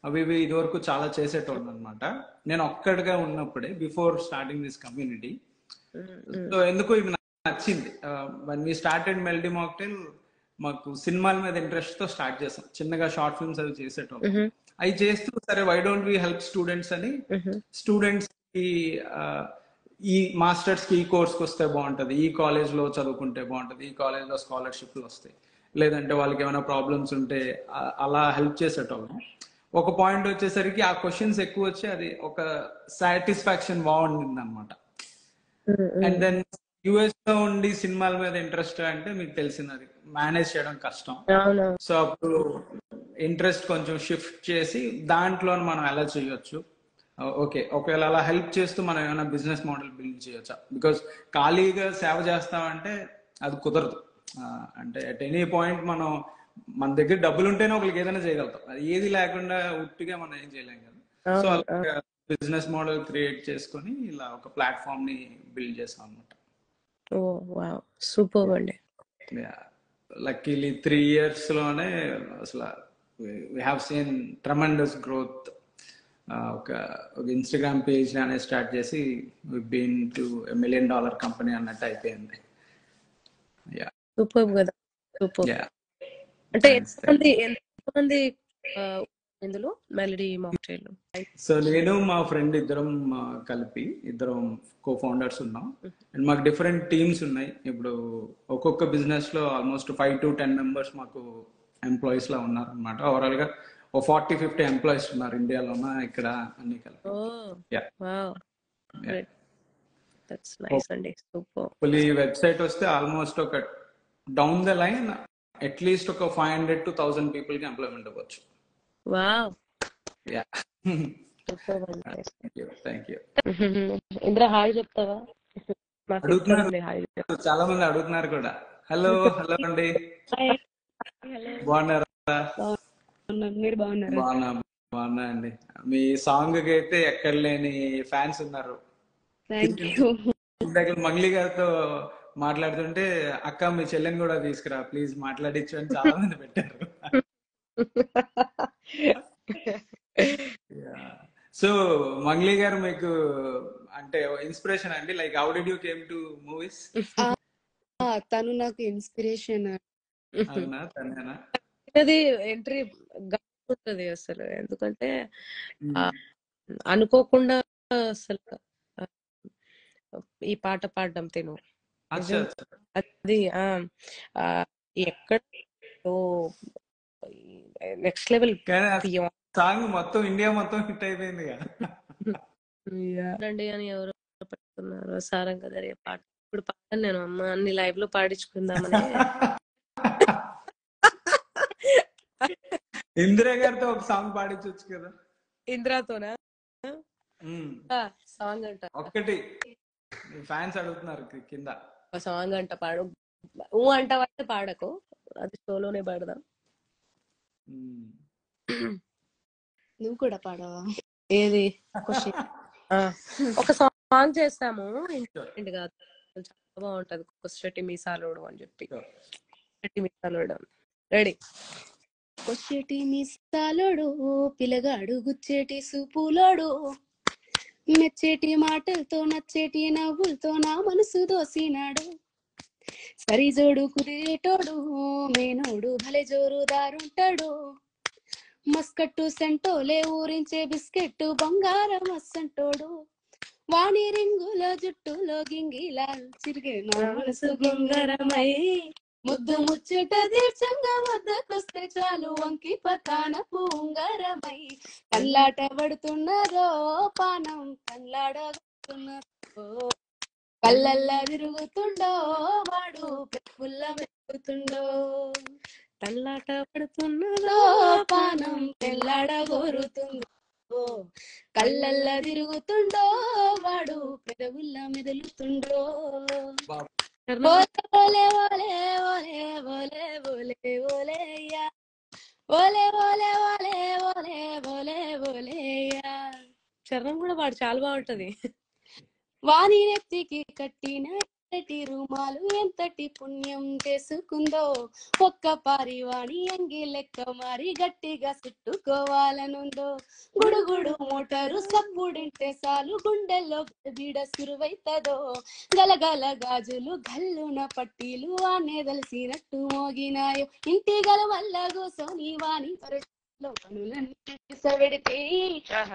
అవి ఇవి ఇదివరకు చాలా చేసేటోళ్ళు అనమాట నేను ఒక్కడిగా ఉన్నప్పుడే before starting this community so ఎందుకో నాకు నచ్చింది. వన్ వీ స్టార్టెడ్ మెల్డీ మాక్టైల్ మాకు సినిమాల మీద ఇంట్రెస్ట్తో స్టార్ట్ చేసాం. చిన్నగా షార్ట్ ఫిల్మ్స్ అవి చేసేటోళ్ళం. అవి చేస్తూ సరే why don't we help students అని స్టూడెంట్స్కి ఆ, ఈ మాస్టర్స్కి ఈ కోర్స్కి వస్తే బాగుంటది ఈ కాలేజ్లో చదువుకుంటే బాగుంటది ఈ కాలేజ్లో స్కాలర్షిప్లు వస్తాయి. లేదంటే వాళ్ళకి ఏమైనా ప్రాబ్లమ్స్ ఉంటే అలా హెల్ప్ చేసేటోళ్ళం. ఒక పాయింట్ వచ్చేసరికి ఆ క్వశ్చన్స్ ఎక్కువ వచ్చి అది ఒక సాటిస్ఫాక్షన్ బాగుండింది అనమాట అండ్ దెన్ యుఎస్లో ఉండి సినిమాల మీద ఇంట్రెస్ట్ అంటే మీకు తెలిసినది. మేనేజ్ చేయడం కష్టం. సో అప్పుడు ఇంట్రెస్ట్ కొంచెం షిఫ్ట్ చేసి దాంట్లో మనం ఎలా చేయొచ్చు? ఓకే. ఒకవేళ అలా హెల్ప్ చేస్తూ మనం ఏమైనా బిజినెస్ మోడల్ బిల్డ్ చేయొచ్చా? బికాస్ ఖాళీగా సేవ చేస్తామంటే అది కుదరదు. అంటే అట్ ఎనీ పాయింట్ మనం మన దగ్గర డబ్బులు ఉంటేనే ఒకరికి ఏదైనా చేయగలుగుతాం. అది ఏది లేకుండా ఉట్టిగా మనం ఏం చేయలేం కదా. సో బిజినెస్ మోడల్ క్రియేట్ చేసుకొని ఇలా ఒక ప్లాట్ఫామ్ని బిల్డ్ చేసాం అనమాట ఓ వావ్. సూపర్ అండి. లక్కీలీ త్రీ ఇయర్స్లోనే అసలు we have seen tremendous growth ఒక ఒక ఇన్స్టాగ్రామ్ పేజ్ అనే స్టార్ట్ చేసి been two million dollar company అన్నట్టు అయిపోయింది. సూపర్ కదా సూపర్. అంటే ఎంతమంది ఎంతమంది ఇందులో మెలడీ మాక్టైల్ సో నేను మా ఫ్రెండ్ ఇద్దరం కలిపి ఇద్దరం కో ఫౌండర్స్ ఉన్నాం అండ్ మాకు డిఫరెంట్ టీమ్స్ ఉన్నాయి. ఇప్పుడు ఒక్కొక్క బిజినెస్లో almost five to ten members మాకు ఎంప్లాయీస్ లా ఉన్నారు అనమాట ఓవరాల్గా ఓ ఫార్టీ ఫిఫ్టీ ఎంప్లాయీస్ ఉన్నారు ఇండియాలోన ఇక్కడ అన్ని కలిపి. Oh Yeah. Wow Yeah. That's nice అండి. సూపర్. ఇప్పుడు ఈ వెబ్సైట్ వస్తే ఆల్మోస్ట్ ఒక down the line at least ఒక ఫైవ్ హండ్రెడ్ టు థౌసండ్ పీపుల్కి ఎంప్లాయ్మెంట్ ఇవ్వచ్చు యూ ఇంద్ర హాయ్ చెప్తావా? అడుగుతున్నారు. చాలా మంది అడుగుతున్నారు కూడా. హలో హలో అండి. బాగున్నారా? మీరు బాగున్నారా? బాగున్నా బాగున్నా అండి. మీ సాంగ్కి అయితే ఎక్కడ లేని ఫ్యాన్స్ ఉన్నారు. మంగ్లీ గారితో మాట్లాడుతుంటే అక్క మీ చెల్లెని కూడా తీసుకురా ప్లీజ్ మాట్లాడించు అని చాలా మంది పెట్టారు. సో మంగ్లీ గారు మీకు అంటే ఇన్స్పిరేషన్ అండి? Like how did you came to movies తను నాకు ఇన్స్పిరేషన్ అది ఎంట్రీ ఉంటది అసలు. ఎందుకంటే ఆ, అనుకోకుండా అసలు ఈ పాట పాడడం తిను. అది ఎక్కడ నెక్స్ట్ లెవెల్ సాంగ్ మొత్తం ఇండియా మొత్తం హిట్ అయిపోయింది రండి అని ఎవరు పెట్టుకున్నారు సారంగా జరిగే పాట. ఇప్పుడు పాడాను నేను అమ్మ అన్ని లైవ్లో పాడించుకుందామని. ఇందిరా గారితో ఒక సాంగ్ పాడించవచ్చు కదా. ఇంద్రాతోనా. సాంగ్ అంట. ఒక్కటి. ఫ్యాన్స్ అడుగుతున్నారు కింద. సాంగ్ అంట పాడు. ఊ అంటావంటే పాడకు. అది షోలోనే పాడదాం. నువ్వు కూడా పాడవా? ఏది? ఒక సాంగ్ చేస్తాము. ఇంపార్టెంట్ కాదు చాలా బాగుంటది. కొస్టటి మీసాలోడు అని చెప్పి. కొస్టటి మీసాలోడు. రెడీ. కొచ్చేటి మిస్తాలోడు పిలగాడు గుచ్చేటి సూపులోడు. నచ్చేటి మాటలతో నచ్చేటి నవ్వులతో నా మనసు దోసినాడు. సరిజోడు కుదిరేటోడు మేనోడు భలే జోరు దారుంటాడు. మస్కట్టు సెంటోలే ఊరించే బిస్కెట్ బంగారం అస్సంటోడు. వాణి రింగుల జుట్టులో గింగిలా చిరిగే నా మనసు గుంగరమై. ముద్దు ముచ్చట దీర్ఘంగా వద్దకొస్తే చాలు వంకి పతాన పూంగరమై. కల్లాట పడుతున్నదో పానం కల్లాడగొడుతున్నదో కళ్ళల్లా తిరుగుతుండో వాడు పెప్పుల్ల పెరుగుతుండో కల్లాట పడుతున్నదో పానం తెల్లాడగోరుతుందో కళ్ళల్లా తిరుగుతుండో వాడు పెదవుల్లా మెదలుతుండో. చరణం కూడా పాడు చాలా బాగుంటది. వాణి నెత్తికి కట్టిన ఎంతటి రుమాలు ఎంతటి పుణ్యం చేసుకుందో ఒక్క పారి వాణి అంగి లెక్క మారి గట్టిగా చుట్టుకోవాలనుందో. గుడుగుడు మోటారు సప్పుడింటే సాలు గుండెల్లో బిడ సురువైతదో. గలగల గాజులు గల్లున పట్టీలు అనేదలిసినట్టు మోగినాయో. ఇంటి గల వల్ల నీ వాణి పరలో సవెడితే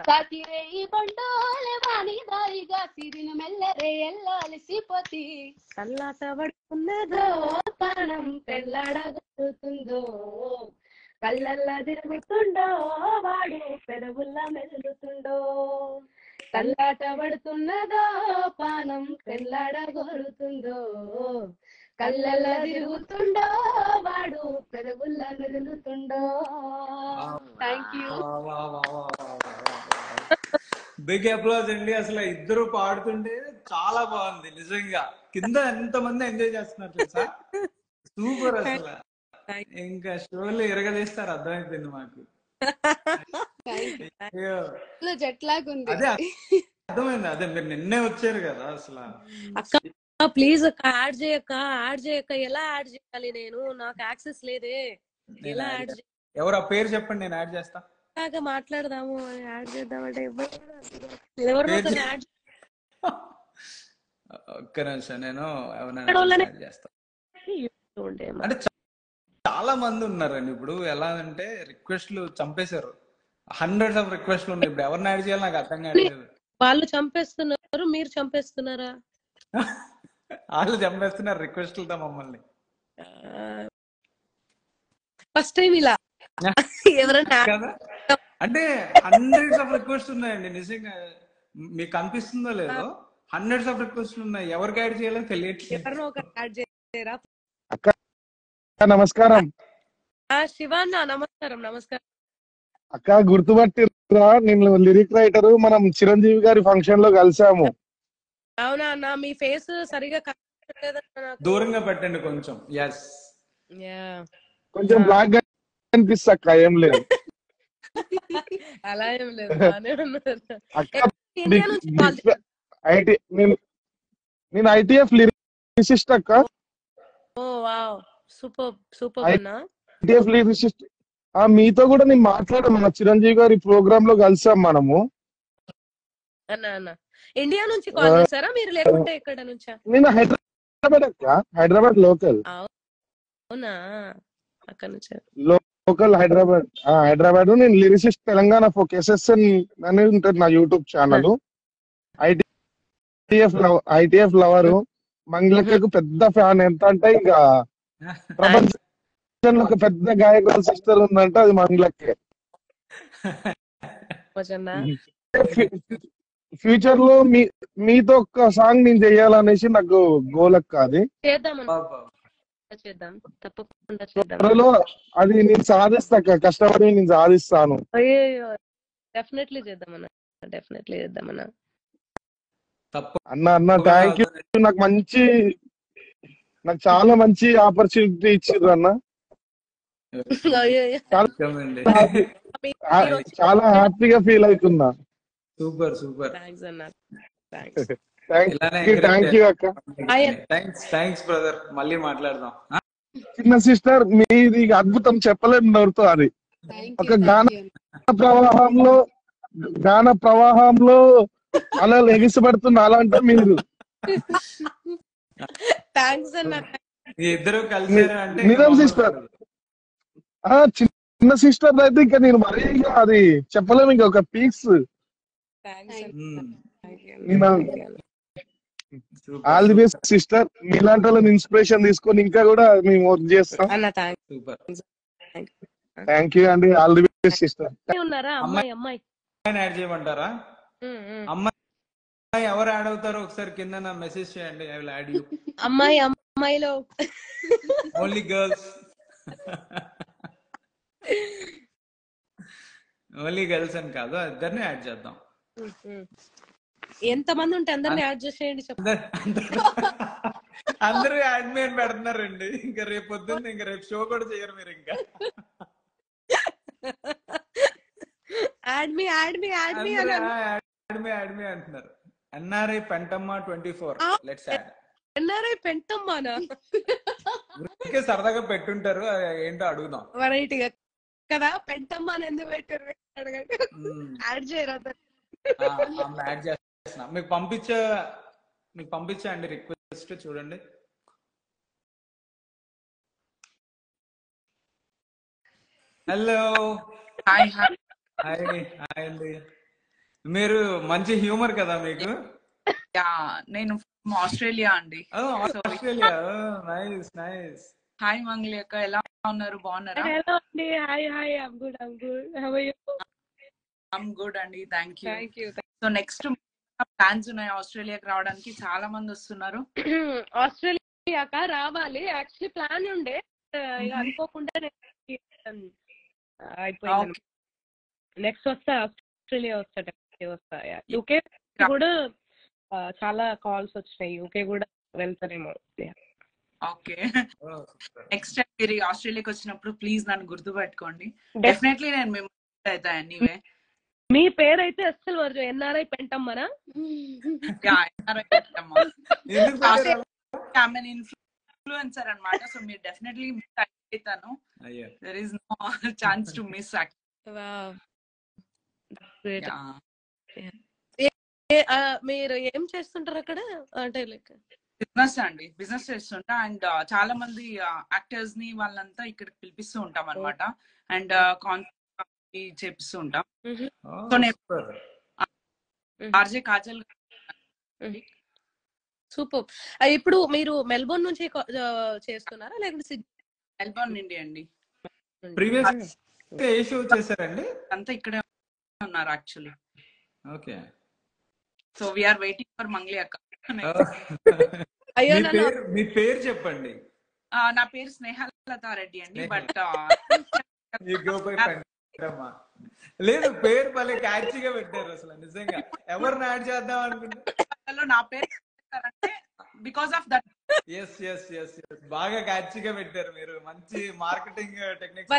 సాకిరే ఈ బండోలే వాణి దారిగా సిరిన మెల్లరే ఎల్లాలిసిపోతి తల్లాట పడుతున్నదో పానం పెళ్ళాడగలుగుతుందో కళ్ళల్లా తిరుగుతుండో? వాడు పెదవుల్లా మెదులుతుండో కల్లాట పడుతున్నదో పానం పెళ్ళాడగోరుతుందో కళ్ళల్లా తిరుగుతుండో వాడు పెదవుల్లా మెదులుతుండో థ్యాంక్ యూ బిగ్ అప్లాజ్ అండి. అసలు ఇద్దరు పాడుతుంటే చాలా బాగుంది నిజంగా. కింద ఎంత మంది ఎంజాయ్ చేస్తున్నారు తెలుసా? సూపర్ అసలు. ఇంకా షోలు ఎరగదీస్తారు అర్థమైపోయింది మాకు. అయ్యో జట్లాగుంది అదే అర్థమైంది. అదే మీరు నిన్నే వచ్చారు కదా అసలు. అక్క ప్లీజ్ అక్క యాడ్ చేయక్క యాడ్ చేయక్క. ఎలా యాడ్ చేయాలి నేను? నాకు యాక్సెస్ లేదే. ఎలా యాడ్ ఎవరు ఆ పేరు చెప్పండి నేను యాడ్ చేస్తా. చేయాక మాట్లాడదాము యాడ్ చేద్దామంటే ఎవరు యాడ్ ఒక్క నిమిషం నేను అంటే చాలా మంది ఉన్నారండి. ఇప్పుడు ఎలా అంటే రిక్వెస్ట్లు చంపేశారు. హండ్రెడ్స్ ఆఫ్ రిక్వెస్ట్లు ఉన్నాయి. ఇప్పుడు ఎవరిని యాడ్ చేయాలి నాకు అర్థం కావట్లేదు. వాళ్ళు చంపేస్తున్నారు మీరు చంపేస్తున్నారా? వాళ్ళు చంపేస్తున్నారు రిక్వెస్ట్లతో మమ్మల్ని. ఫస్ట్ టైం ఇలా. ఎవరన్నా అంటే హండ్రెడ్స్ ఆఫ్ రిక్వెస్ట్ ఉన్నాయండి నిజంగా. మీకు కనిపిస్తుందో లేదో హండ్రెడ్స్ ఆఫ్ రిక్వెస్ట్ ఉన్నాయి. ఎవరికి యాడ్ చేయాలో తెలియట్లేదు. అక్క నమస్కారం. ఆ శివాన్న నమస్కారం నమస్కారం. అక్క గుర్తుపట్టిరా నేను లిరిక్ రైటర్. మనం చిరంజీవి గారి ఫంక్షన్లో కలిసాము. అవునా అన్న? మీ ఫేస్ సరిగా దూరంగా పెట్టండి కొంచెం. Yes Yeah. కొంచెం బ్లాక్గా కనిపిస్తా అక్క ఏం లేదు. అలా ఏం లేదు ఐటీ నేను నేను ఐటీఎఫ్ లిరిసిస్ట్ అక్క. ఓ వావ్. సూపర్ సూపర్ అన్న. ఐటీఎఫ్ లిరిసిస్ట్ ఆ మీతో కూడా నేను మాట్లాడాను. మన చిరంజీవి గారి ప్రోగ్రామ్లో కలిసాం మనము. అన్న అన్న. ఇండియా నుంచి కాల్ ఆ. చేశారా? మీరు లేకుంటే ఎక్కడ నుంచా? నేను హైదరాబాద్ అక్క. హైదరాబాద్ లోకల్. అవునా? అక్కడ నుంచా? లోకల్ హైదరాబాద్. హైదరాబాద్. నేను లిరిసిస్ట్ తెలంగాణ ఫోక్ ఎస్ఎస్ఎన్ అనేది ఉంటుంది నా YouTube channel. ITF ITF lover. మంగళక్కకు పెద్ద ఫ్యాన్ ఎంత అంటే ఇంకా ప్రపంచంలో ఒక పెద్ద గాయకురాల సిస్టర్ ఉందంటే అది మంగళక్కే అన్న ఫ్యూచర్లో మీ మీతో ఒక సాంగ్ నేను చెయ్యాలనేసి నాకు గోల్ అక్క అది. చేద్దాం తప్పకుండా చేద్దాం. అది నేను సాధిస్తా అక్క కష్టపడి నేను సాధిస్తాను. అయ్యో డెఫినెట్లీ చేద్దాం అన్న. డెఫినెట్లీ చేద్దాం అన్న. తప్ప అన్న అన్న థ్యాంక్ యూ నాకు మంచి నాకు చాలా మంచి ఆపర్చునిటీ ఇచ్చారు అన్న. చాలా హ్యాపీగా ఫీల్ అవుతున్నా. Super super. థ్యాంక్స్ అన్న థ్యాంక్స్ థ్యాంక్ యూ అక్క. థ్యాంక్స్ థ్యాంక్స్ బ్రదర్ మళ్ళీ మాట్లాడదాం? చిన్న సిస్టర్ మీది అద్భుతం చెప్పలేని నోరుతో అది. ఒక గాన ప్రవాహంలో గాన ప్రవాహంలో అలా ఎగిసిపడుతున్న అలా అంటే మీరు. థ్యాంక్స్ అన్న ఈ ఇద్దరు కలిసారు అంటే నిజం. ఆ చిన్న సిస్టర్ అయితే ఇంకా నేను మరీ ఇంకా అది చెప్పలేము ఇంకా ఒక పీస్ థ్యాంక్స్ మ్మ్. నేను- super, all the best sister మీలాంటి వాళ్ళని ఇన్స్పిరేషన్ తీసుకొని ఇంకా కూడా మేము వర్క్ చేస్తాం. సూపర్ థ్యాంక్ యూ అండి. ఆల్ ది బెస్ట్ సిస్టర్ ఉన్నారా? అమ్మాయి అమ్మాయి అమ్మాయిని యాడ్ చేయమంటారా. అమ్మాయి ఎవరు యాడ్ అవుతారో ఒకసారి కింద నా మెసేజ్ చేయండి. ఐ విల్ యాడ్ యూ అమ్మాయి అమ్మాయిలో. ఓన్లీ గర్ల్స్ ఓన్లీ గర్ల్స్ అని కాదు. ఇద్దరిని యాడ్ చేద్దాం. ఎంత మంది ఉంటే అందరిని యాడ్ చేసేయండి అందరు- యాడ్ మీ అని పెడుతున్నారండి. ఇంకా రేపు పొద్దున్న ఇంకా రేపు షో కూడా చేయరు మీరు ఇంకా. Add me add me add me అని అందరూ యాడ్ మీ యాడ్ మీ అంటున్నారు. NRI Pentamma twenty four. ఆ. లెట్స్ యాడ్ ఎన్ఆర్ఐ పెంటమ్మానా? ఊరికే సరదాగా పెట్టుంటారు. ఏంటో అడుగుదాం. వెరైటీగా కదా పెంటమ్మ అని ఎందుకు పెట్టారు? అడగండి. యాడ్ చేయరా యాడ్ చేస్తున్నా. మీకు పంపించే మీకు పంపించా అండి రిక్వెస్ట్ చూడండి. హలో హాయ్ హాయ్ హాయ్ అండి. మీరు మంచి హ్యూమర్ కదా మీకు? యా నేను ఆస్ట్రేలియా అండి. Australia. Nice nice. Hi Mangli అక్క. ఎలా ఉన్నారు? బాగున్నారా? హలో అండి. Hi hi I'm good I'm good how are you I'm good అండి thank you thank you so next plans ఉన్నాయి ఆస్ట్రేలియాకి రావడానికి చాలా మంది వస్తున్నారు. ఆస్ట్రేలియాక రావాలి. యాక్చువల్లీ ప్లాన్ ఉండే. ఆ, ఇక అనుకోకుండా ఆ, అయిపోయింది. నెక్స్ట్ వస్తా ఆస్ట్రేలియా వస్తా వస్తా. యూకే కూడా ఆ, చాలా కాల్స్ వచ్చినాయి. యూకే కూడా వెళ్తారేమో. ఓకే నెక్స్ట్ టైం మీరు ఆస్ట్రేలియాకి వచ్చినప్పుడు ప్లీజ్ నన్ను గుర్తు పెట్టుకోండి డెఫినెట్లీ నేను మేము అవుతా ఎనీవే మీ పేరు అయితే అస్సలు మర్చి ఎన్ఆర్ఐ పెంటమ్మనా? ఇన్ఫ్లుయెన్సర్ అన్నమాట సో మీరు డెఫినెట్లీ మిస్ అవుతాను there is no chance to miss మీరు ఏం చేస్తుంటారు అక్కడ? అంటే లైక్ బిజినెస్ అండి బిజినెస్ చేస్తుంటా అండ్ చాలా మంది యాక్టర్స్ని వాళ్ళంతా ఇక్కడికి పిలిపిస్తూ ఉంటాం అనమాట అండ్ కాన్సర్ట్ చేపిస్తూ ఉంటాం. So, నేను- సూపర్. RJ Kajal super. ఇప్పుడు మీరు మెల్బోర్న్ నుంచి చేస్తున్నారా? లేకుంటే సిడ్నీ మెల్బోర్న్ నుండి అండి? ప్రీవియస్ ఏ షో చేశారండి? అంతా ఇక్కడే ఉన్నారు actually. Okay. So we are waiting for Mangli అక్క. అయ్యో మీ పేరు మీ పేరు చెప్పండి. నా పేరు స్నేహలతారెడ్డి అండి బట్ లేదు పేరు భలే క్యాచీగా పెట్టారు అసలు నిజంగా. ఎవరిని యాడ్ చేద్దాం అనుకుంటే నా పేరు because of that S S S బాగా క్యాచీగా పెట్టారు మీరు. మంచి మార్కెటింగ్ టెక్నిక్స్.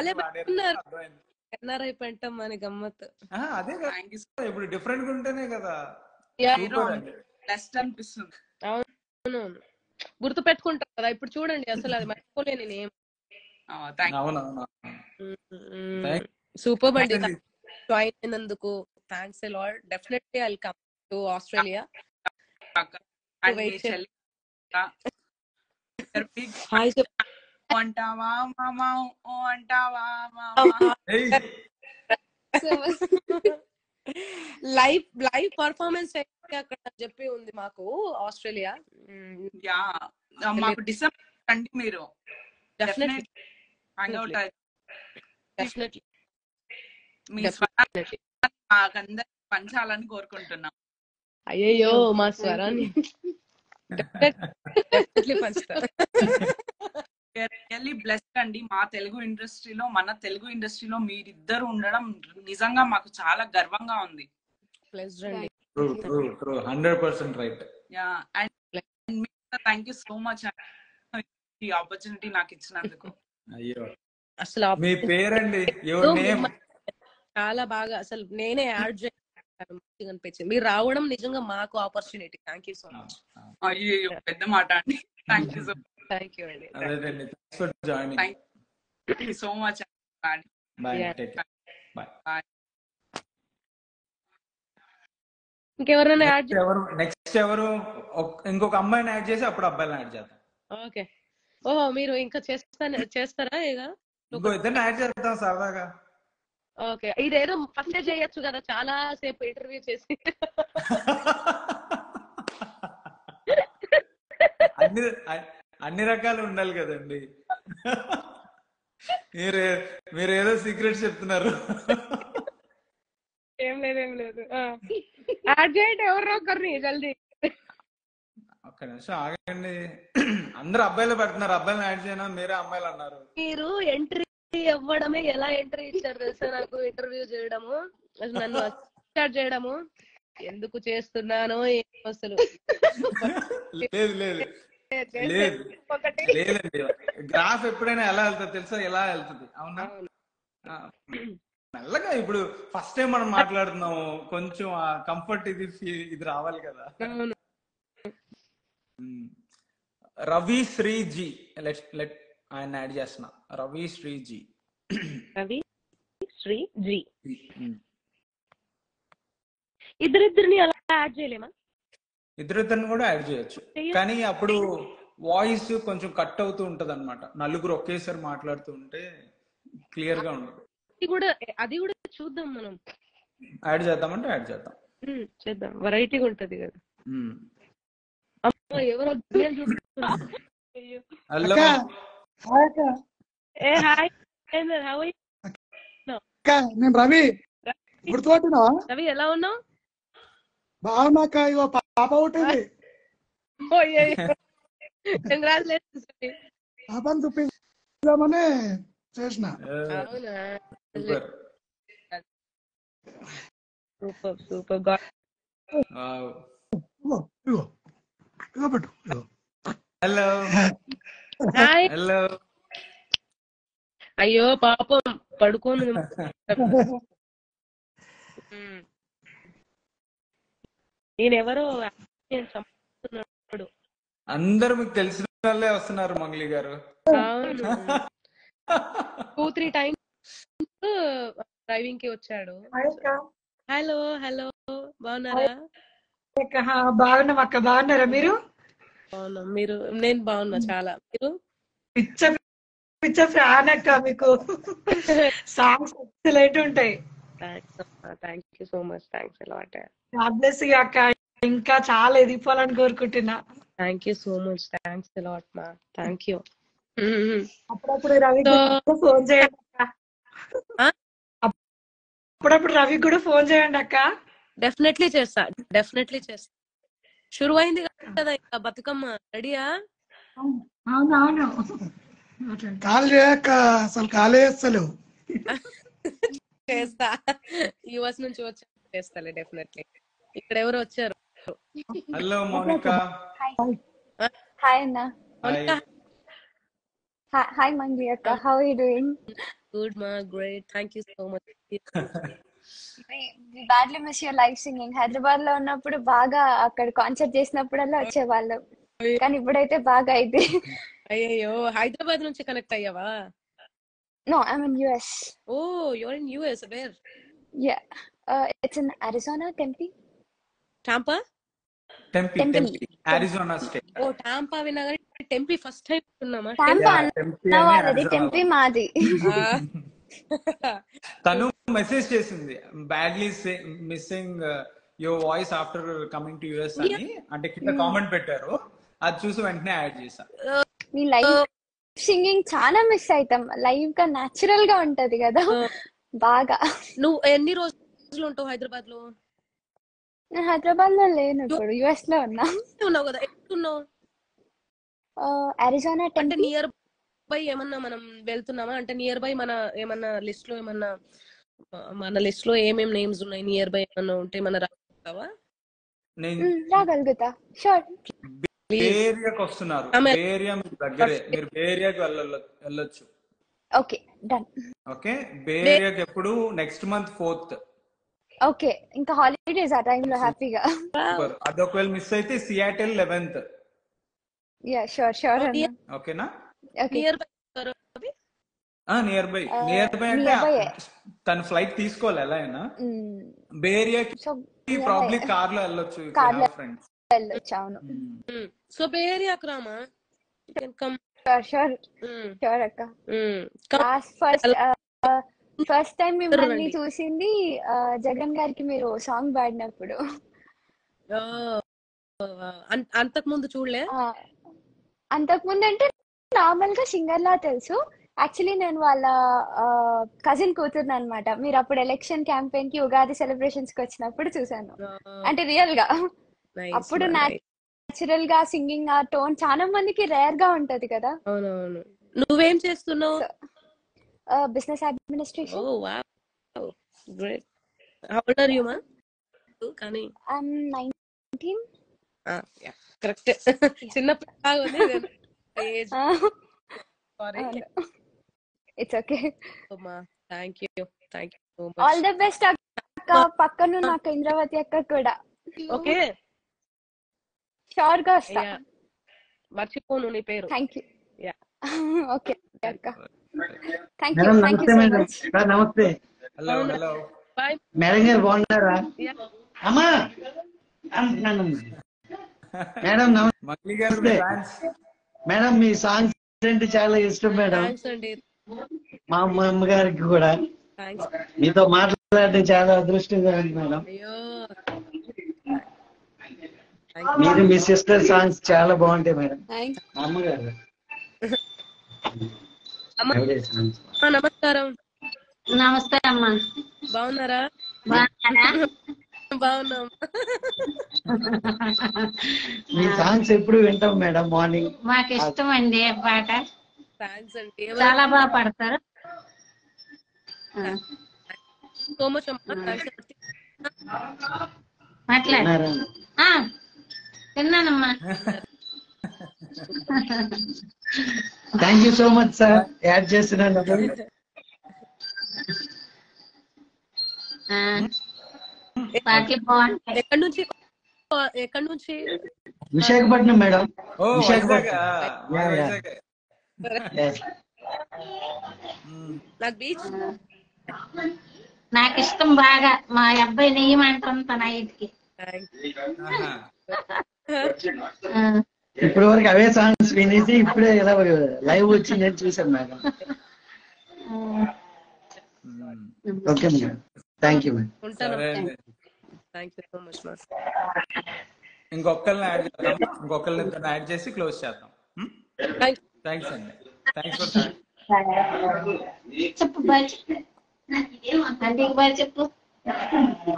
ఎన్ఆర్ఐ పెంటమ్మ అని గమ్మత్. ఆ, అదే కదా. ఇప్పుడు డిఫరెంట్గా ఉంటేనే కదా. బెస్ట్ అనిపిస్తుంది. అవును. గుర్తు పెట్టుకుంటారు కదా. ఇప్పుడు చూడండి అసలు అది మర్చిపోలేని నేమ్ థ్యాంక్ అవునవును. Thank- సూపర్ అండి జాయిన్ అయినందుకు thanks a lot definitely I come to Australia and Wait, చెల్లి బిగ్ హాయ్ అంటావా మామా ఓ అంటావా మామా ఏయ్, లైవ్ లైవ్ పర్ఫార్మెన్స్ అక్కడ అని చెప్పి ఉంది మాకు ఆస్ట్రేలియా యా మాకు డిసెంబర్ రండి మీరు డెఫినెట్లీ హ్యాంగ్అవుట్ డెఫినెట్లీ మీ స్వరాన్ని మాకందరికి పంచాలని కోరుకుంటున్నాం. అయ్యయ్యో మా స్వరాన్ని రియల్లీ బ్లెస్డ్ అండి. మా తెలుగు ఇండస్ట్రీలో మన తెలుగు ఇండస్ట్రీలో మీరిద్దరు ఉండడం నిజంగా మాకు చాలా గర్వంగా ఉంది. ప్లస్ రండి true, true, true. 100% right. Yeah and thank you so much ఈ ఆపర్చునిటీ నాకు ఇచ్చినందుకు. అయ్యో. అసలు మీ పేరండి? యువర్ నేమ్ చాలా బాగా అసలు నేనే యాడ్ చేయాలి అనిపించింది. మీరు రావడం నిజంగా మాకు opportunity. Thank you so much. అయ్యో పెద్ద మాట అండి. Thank you so thank you అండి. అదేనండి thanks for joining. Thank you. So much bye. Take bye. Bye. ఇంకెవరైనా యాడ్ ఎవరు నెక్స్ట్ ఎవరు ఇంకొక అమ్మాయిని యాడ్ చేసి అప్పుడు అబ్బాయిని యాడ్ చేద్దాం. ఓకే. ఓహో మీరు ఇంకా చేస్తానే చేస్తారా ఇక? ఇంకో ఇద్దరిని యాడ్ చేద్దాం సరదాగా. ఓకే. ఇదేదో ఫస్టే చేయొచ్చు కదా చాలా సేపు ఇంటర్వ్యూ చేసి. అన్ని అన్ని రకాలు ఉండాలి కదండి. మీరు మీరు ఏదో సీక్రెట్స్ చెప్తున్నారు. ఏం లేదు ఏం లేదు. యాడ్ చేయండి ఎవరో ఒకరిని జల్దీ. ఒక్క నిమిషం ఆగండి. అందరు అబ్బాయిలు పెడుతున్నారు. అబ్బాయిలు యాడ్ చేయనా? మీరే అమ్మాయిలు అన్నారు. మీరు ఎంట్రీ ఇవ్వడమే ఎలా ఎంట్రీ ఇచ్చారు తెలుసా నాకు ఇంటర్వ్యూ చేయడము? అసలు నన్ను స్టార్ట్ చేయడము. ఎందుకు చేస్తున్నానో అసలు. లేదు లేదు. లేదు. లేదండి. గ్రాఫ్ ఎప్పుడైనా ఎలా వెళ్తుంది తెలుసా? ఎలా వెళ్తుంది? అవునా? మెల్లగా ఇప్పుడు ఫస్ట్ టైం మనం మాట్లాడుతున్నాము. కొంచెం ఆ కంఫర్ట్ ఇది ఇది రావాలి కదా. రవి శ్రీ జీ లెట్ లెట్ ఆయన యాడ్ చేస్తున్నా. రవి శ్రీ జీ. రవి శ్రీ జీ. ఇద్దరిద్దరిని అలా యాడ్ చేయలేమా? ఇద్దరిద్దరిని కూడా యాడ్ చేయొచ్చు. కానీ అప్పుడు వాయిస్ కొంచెం కట్ అవుతూ ఉంటది అనమాట నలుగురు ఒకేసారి మాట్లాడుతూ ఉంటే క్లియర్గా ఉండదు. అది కూడా అది కూడా చూద్దాం మనం. యాడ్ చేద్దామంటే యాడ్ చేద్దాం. చేద్దాం. వెరైటీగా ఉంటది కదా. మ్మ్. అమ్మో ఎవరో దునియా చూస్తున్నారు. అయ్యో. హలో అక్క హాయ్ అక్క ఏ హాయ్ హౌ అక్క నేను రవి గుర్తుపట్టినావా రవి ఎలా ఉన్నావు? బాగున్నా అక్క ఇగో పాప పుట్టింది కంగ్రాచులేషన్స్ పాపని చూపిద్దామని చేసిన. అవునా? సూపర్. Super super. గాడ్ ఇగో ఇగో. ఇగో పెట్టు ఇగో. Hello hi hello. అయ్యో పాపం పడుకోను ఉమ్. ఈయనెవరో నేను చంపుతున్నాడు. అందరు మీకు తెలిసిన వాళ్ళే వస్తున్నారు మంగ్లీ గారు. అవును. టూ త్రీ టైమ్స్ డ్రైవింగ్కి వచ్చాడు హలో హలో. బాగున్నారా? బాగున్నాం అక్క. బాగున్నారా మీరు? బాగున్నా. మీరు నేను బాగున్నా చాలా. మీరు? పిచ్చ పిచ్చ ఫ్యాన్ అక్క మీకు. సాంగ్స్ ఎక్సలెంట్ ఉంటాయి. Thank you so much. Thanks a lot God bless you అక్క. ఇంకా చాలా ఎదిగిపోవాలని కోరుకుంటున్నా. Thank you so much. Thanks a lot మా థ్యాంక్ యూ. అప్పుడప్పుడు రవి ఫోన్ చేయండి అక్క? అప్పుడప్పుడు రవి కూడా ఫోన్ చేయండి అక్క. డెఫినెట్లీ చేస్తా. డెఫినెట్లీ చేస్తా. షురు అయింది కదా ఇంకా బతుకమ్మ. రెడీయా? అవునవును కాల్ చేయక్క అసలు కాలే చేస్తలేవు చేస్తా. యుఎస్ నుంచి వచ్చి? చేస్తాలే డెఫినెట్లీ ఇక్కడ ఎవరు వచ్చారు? Hello Mounika. Hi hi Mangi Akka. How are you doing? Good మా great thank you so much Badly miss your live singing. హైదరాబాద్లో ఉన్నప్పుడు బాగా అక్కడ కాన్సర్ట్ చేసినప్పుడల్లా వచ్చేవాళ్ళం. కానీ ఇప్పుడైతే బాగా అయింది. అయ్యయ్యో. హైదరాబాద్ నుంచి కనెక్ట్ అయ్యావా? No I mean US oh you're in US where yeah it's in Arizona Tempe Tampa Tempe. Tempe Arizona state oh Tampa విన్నా కానీ టెంపీ ఫస్ట్ టైం ఉన్నామా టాంపా టెంపీ మాది. తను మెసేజ్ చేసింది badly missing your voice after coming to US అని. అంటే కింద comment పెట్టారు. అది చూసి వెంటనే యాడ్ చేశా. మీ లైవ్ సింగింగ్ చాలా మిస్ అవుతాం లైవ్గా నాచురల్గా ఉంటది కదా. బాగా. నువ్వు ఎన్ని రోజులు ఉంటావు హైదరాబాద్లో నేను హైదరాబాద్లో లేను ఇప్పుడు. యుఎస్లో ఉన్నా. ఉన్నావు కదా. ఎక్కడున్నావు? అరిజోనా అంటే టెంపీ నియర్ బై ఏమన్నా మనం వెళ్తున్నామా? అంటే నియర్ బై మన ఏమన్నా లిస్ట్లో ఏమన్నా మన లిస్ట్లో ఏమేం నేమ్స్ ఉన్నాయి? నియర్ బై ఏమన్నా ఉంటే మన రాస్తావా నేను రాగలుగుతా. షూర్ ఏరియాకి వస్తున్నారు. ఏరియా మీకు దగ్గరే. మీరు ఏరియాకి వెళ్ళ వెళ్ళొచ్చు. ఓకే డన్ ఓకే ఏరియాకి ఎప్పుడు? నెక్స్ట్ మంత్ ఫోర్త్ ఓకే ఇంకా హాలిడేస్ ఆ టైంలో హ్యాపీగా అది ఒకవేళ మిస్ అయితే Seattle eleventh yeah sure sure ఓకేనా okay near by near by near by అంటే. తన ఫ్లైట్ తీసుకోవాలి ఎలా అయినా. బేరియాకి సో ప్రాబ్లీ కార్లో వెళ్ళొచ్చు. ఫ్రెండ్స్ వెళ్ళొచ్చు అవును. సో బేరియాకు రామా? కమ్ షూర్ షూర్ షూర్ అక్క. ఫస్ట్ ఫస్ట్ టైం మిమ్మల్ని రండి. చూసింది జగన్ గారికి మీరు సాంగ్ పాడినప్పుడు. అంతకు ముందు చూడలే? ఆ, అంతకుముందు అంటే నార్మల్గా సింగర్ లా తెలుసు. యాక్చువల్లీ నేను వాళ్ళ కజిన్ కూతురుని అనమాట మీరు అప్పుడు ఎలక్షన్ క్యాంపెయిన్కి ఉగాది సెలబ్రేషన్స్కి వచ్చినప్పుడు చూసాను. అంటే రియల్గా అప్పుడు న్యాచురల్గా సింగింగ్ ఆ టోన్ చాలా మందికి రేర్గా ఉంటది కదా. అవునవును. నువ్వేం చేస్తున్నావు? Business administration. Oh wow. Great. How old are you మా కానీ ఐఎమ్ నైన్టీన్. కరెక్ట్. చిన్నప్పుడు బాగా ఉంది ఏజ్ సారీ ఇట్స్ ఓకే అమ్మా thank you thank you so all much the best అక్క. పక్కన నాకు ఇంద్రవతి అక్క కూడా. ఓకే. షూర్గా వస్తా. అయ్యా మర్చిపోను నీ పేరు. థ్యాంక్ యూ యా ఓకే అక్క. థ్యాంక్ యూ మేడం థ్యాంక్ నమస్తే you so madam much sir నమస్తే హలో హలో బాయ్ మేడం గారు బాగున్నారా? అమ్మా! అంటున్నాను మేడం నమస్తే. మళ్ళీ గారు నమస్తే. ఫ్యాన్స్ మేడం మీ సాంగ్స్ అంటే చాలా ఇష్టం మేడం. మా అమ్మ అమ్మగారికి కూడా. మీతో మాట్లాడడం చాలా అదృష్టంగా ఉంది మేడం. అయ్యో. మీరు మీ సిస్టర్ సాంగ్స్ చాలా బాగుంటాయి మేడం. అమ్మగారు. నమస్కారం. నమస్తే అమ్మా. బాగున్నారా? బాగున్నాం. మీ సాంగ్స్ ఎప్పుడు వింటాం మేడం మార్నింగ్? మాకు ఇష్టం అండి పాట. థ్యాంక్స్ అండి. చాలా బాగా పాడతారు. సో మచ్ మాట్లాడు. ఆ, తిన్నానమ్మా. Thank you so much sir add చేస్తున్నాను. ఎక్కడి నుంచి? ఎక్కడి నుంచి? విశాఖపట్నం మేడం. నాకు బీచ్ నాకు ఇష్టం బాగా. మా అబ్బాయి నెయ్యమంటుంటా నైట్కి ఇప్పటి వరకు అవే సాంగ్స్ వినేసి ఇప్పుడే ఇలా లైవ్ వచ్చిందని చూసాను madam. Okay madam. Thank you madam thank you so much mass ఇంకొకరిని యాడ్ చేద్దాం. ఇంకొకరిని యాడ్ చేసి క్లోజ్ చేద్దాం. థ్యాంక్స్ థ్యాంక్స్ అండి. థ్యాంక్స్ ఫర్ చెప్పు బాయ్ చెప్పు.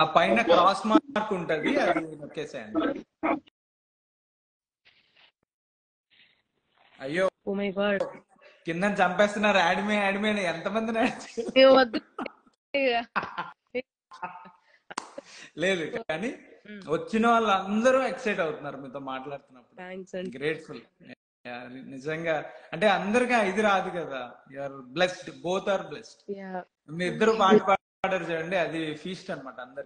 ఆ పైన క్రాస్ మార్క్ ఉంటది అది నొక్కేసేయండి. అయ్యో. ఓ మై గాడ్ కింద చంపేస్తున్నారు. యాడ్మే యాడ్మే? ఏ వద్దు. లేదు కానీ వచ్చిన వాళ్ళందరూ ఎక్సైట్ అవుతున్నారు మీతో మాట్లాడుతున్నప్పుడు. గ్రేట్ఫుల్ నిజంగా. అంటే అందరికీ ఇది రాదు కదా. You're blessed both are blessed మీ ఇద్దరు పాట పాడారు చూడండి అది ఫీస్ట్ అనమాట అందరు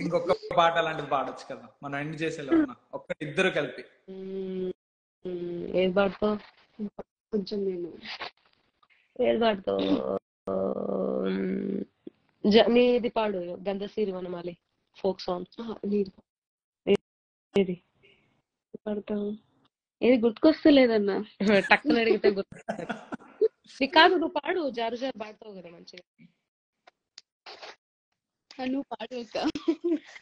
ఇంకొక పాట అలాంటిది పాడొచ్చు కదా. మనం ఎండ్ చేసేలా ఉన్నా. ఒక్క ఇద్దరు కలిపి. ఏది కొంచెం నేను. ఏది పాడతావు? నీది పాడు గంధసిరి వనమాలి ఫోక్ సాంగ్. ఆహా, లేదు ఏది? పడతావు ఏది గుర్తుకొస్తలేదన్నా? టక్కున అడిగితే గుర్తు కాదు నువ్వు పాడు జారు జారు పాడతావు కదా మంచిగా. నువ్వు పాడు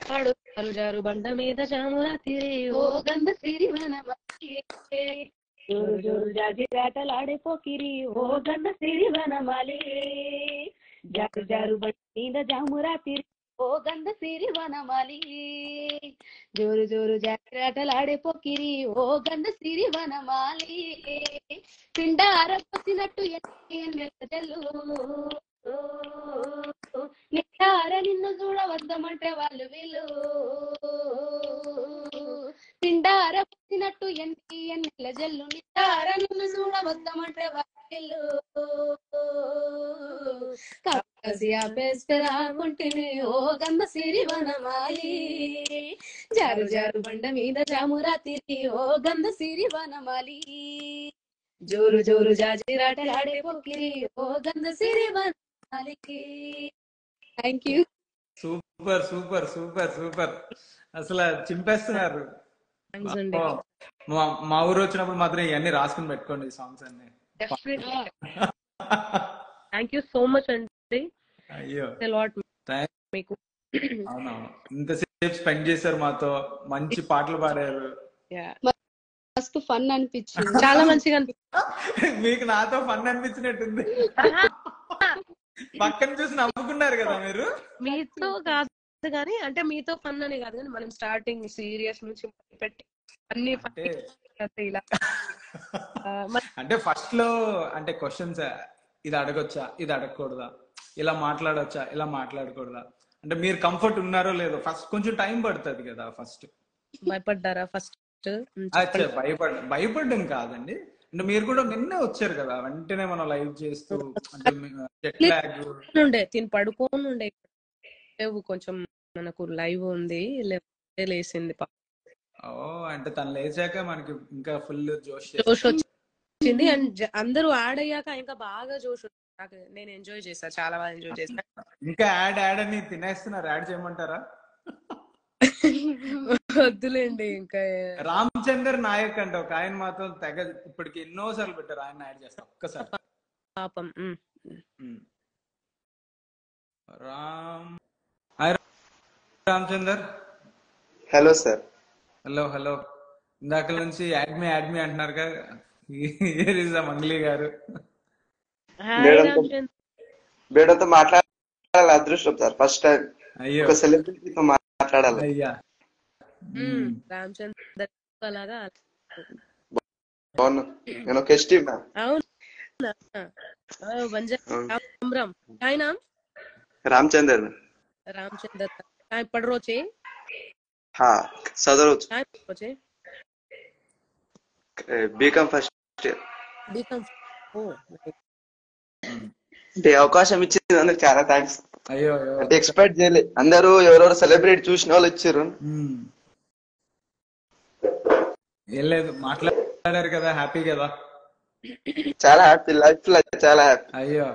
పాడు జారు జారు బండ మీద జామురా తిరి ఓ గంధ సిరి వనమాలి. జోరు జోరు జాజి పోకిరి ఓ గంధ సిరి వనమాలి. జారు జారు బండి మీద జాము రాత్రి ఓ గంధ సిరి వనమలి. జోరు జోరు జాగ్రత్తలాడే పొక్కిరి ఓ గంధ సిరి వనమాలి. పిండార పొచ్చినట్టు జల్లు. నిండార నిన్ను చూడవద్దమంటే వాళ్ళు వీళ్ళు. నిండార పుట్టినట్టు ఎన్ని ఎన్నెల జల్లు నిండార నిన్ను చూడవద్దమంటే వాళ్ళు ఓ గమ్మ సిరివనమాలి. జారు జారు బండ మీద జామురా తిరిగి ఓ గంధ సిరివనమాలి. జోరు జోరు జాజిరాటలాడే పొక్కిరి ఓ గంధ సిరివనమాలికి thank you super super super super. అసలు చింపేస్తున్నారు. మా మా ఊరు వచ్చినప్పుడు మాత్రం ఇవన్నీ రాసుకుని పెట్టుకోండి ఈ సాంగ్స్ అన్ని. థ్యాంక్ యూ సో మచ్ అండి. అయ్యో. మీకు. అవునవును. ఇంతసేపు స్పెండ్ చేశారు మాతో. మంచి పాటలు పాడారు. మస్తు ఫన్ అనిపించింది. చాలా మంచిగా మీకు నాతో ఫన్ అనిపించినట్టుంది. పక్కన చూసి నవ్వుకున్నారు కదా మీరు? మీతో కాదు. కానీ అంటే మీతో ఫన్ అని కాదు కానీ మనం స్టార్టింగ్ సీరియస్ నుంచి పెట్టి అన్ని ఇలా. అంటే ఫస్ట్లో అంటే క్వశ్చన్స్ ఇది అడగొచ్చా ఇది అడగకూడదా ఇలా మాట్లాడొచ్చా ఇలా మాట్లాడకూడదా? అంటే మీరు కంఫర్ట్ ఉన్నారో లేదో ఫస్ట్ కొంచెం టైం పడుతుంది కదా ఫస్ట్ భయపడ్డారా ఫస్ట్ భయపడ భయపడడం కాదండి. అంటే మీరు కూడా నిన్నే వచ్చారు కదా వెంటనే మనం లైవ్ చేస్తూ అంటే తిని పడుకోని ఉండే లేవు. కొంచెం మనకు లైవ్ ఉంది. లేకపోతే లేసింది పాపం. ఓ అంటే తను లేచాక మనకి ఇంకా ఫుల్ జోష్ జోష్ వచ్చింది. అండ్ అందరూ యాడ్ అయ్యాక ఇంకా బాగా జోష్. నాకు నేను ఎంజాయ్ చేశా. చాలా బాగా ఎంజాయ్ చేశా. ఇంకా యాడ్ యాడ్ అని తినేస్తున్నారు. యాడ్ చేయమంటారా? వద్దులేండి. ఇంకా రామ్ చందర్ నాయక్ అంటే. ఒక ఆయన మాత్రం తెగ ఇప్పటికి ఎన్నో సార్లు పెట్టారు. ఆయన యాడ్ చేస్తా ఒక్కసారి. పాపం. Ram hi Ramachandar hello sir hello hello ఇందాక నుంచి యాడ్మి యాడ్మి అంటున్నారు కదా. మంగ్లీ గారు. మేడంతో మాట్లాడాలి అదృష్టం సార్ ఫస్ట్ టైం అయ్యో. సెలబ్రిటీతో మాట్లాడాలి. అయ్యా. రామచంద్ర అలాగా బాగున్నా. రామచంద్ర રામચંદ્ર કાંઈ પડરો છે હા સદરો છે કાંઈ પડરો છે బీకామ్ ఫస్ట్ ఇయర్. బీకామ్ అంటే అవకాశం ఇచ్చింది అందరు చాలా థ్యాంక్స్ అంటే ఎక్స్పెక్ట్ చేయలే. అందరూ ఎవరెవరు సెలబ్రేట్ చూసిన వాళ్ళు ఇచ్చారు. ఏం మాట్లాడారు కదా హ్యాపీ కదా. చాలా హ్యాపీ లైఫ్లో చాలా హ్యాపీ అయ్యో.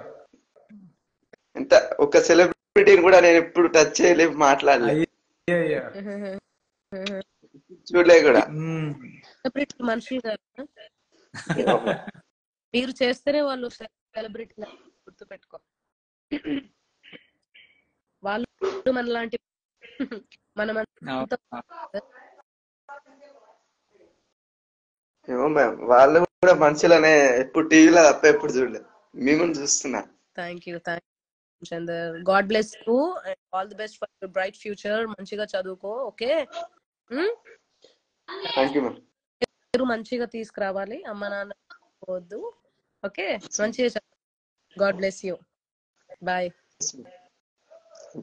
ఎంత ఒక సెలబ్రేట్ సెలబ్రిటీని కూడా నేను ఎప్పుడు టచ్ చేయలేదు మాట్లాడలే. అయ్యో అయ్యో చూడలే కూడా. మనిషి మీరు చేస్తేనే వాళ్ళు సెలబ్రిటీ గుర్తు పెట్టుకో వాళ్ళు మనలాంటి మనం ఏమో మ్యామ్ వాళ్ళు కూడా మనుషులనే ఎప్పుడు టీవీలో తప్ప ఎప్పుడు చూడలేదు. మేము చూస్తున్నా. Thank you thank you Chandar God bless you all the best for your bright future మంచిగా చదువుకో ఓకే థ్యాంక్ యూ మ్యామ్ మీరు మంచిగా తీసుకురావాలి అమ్మ నాన్న వద్దు ఓకే మంచిగా god bless you bye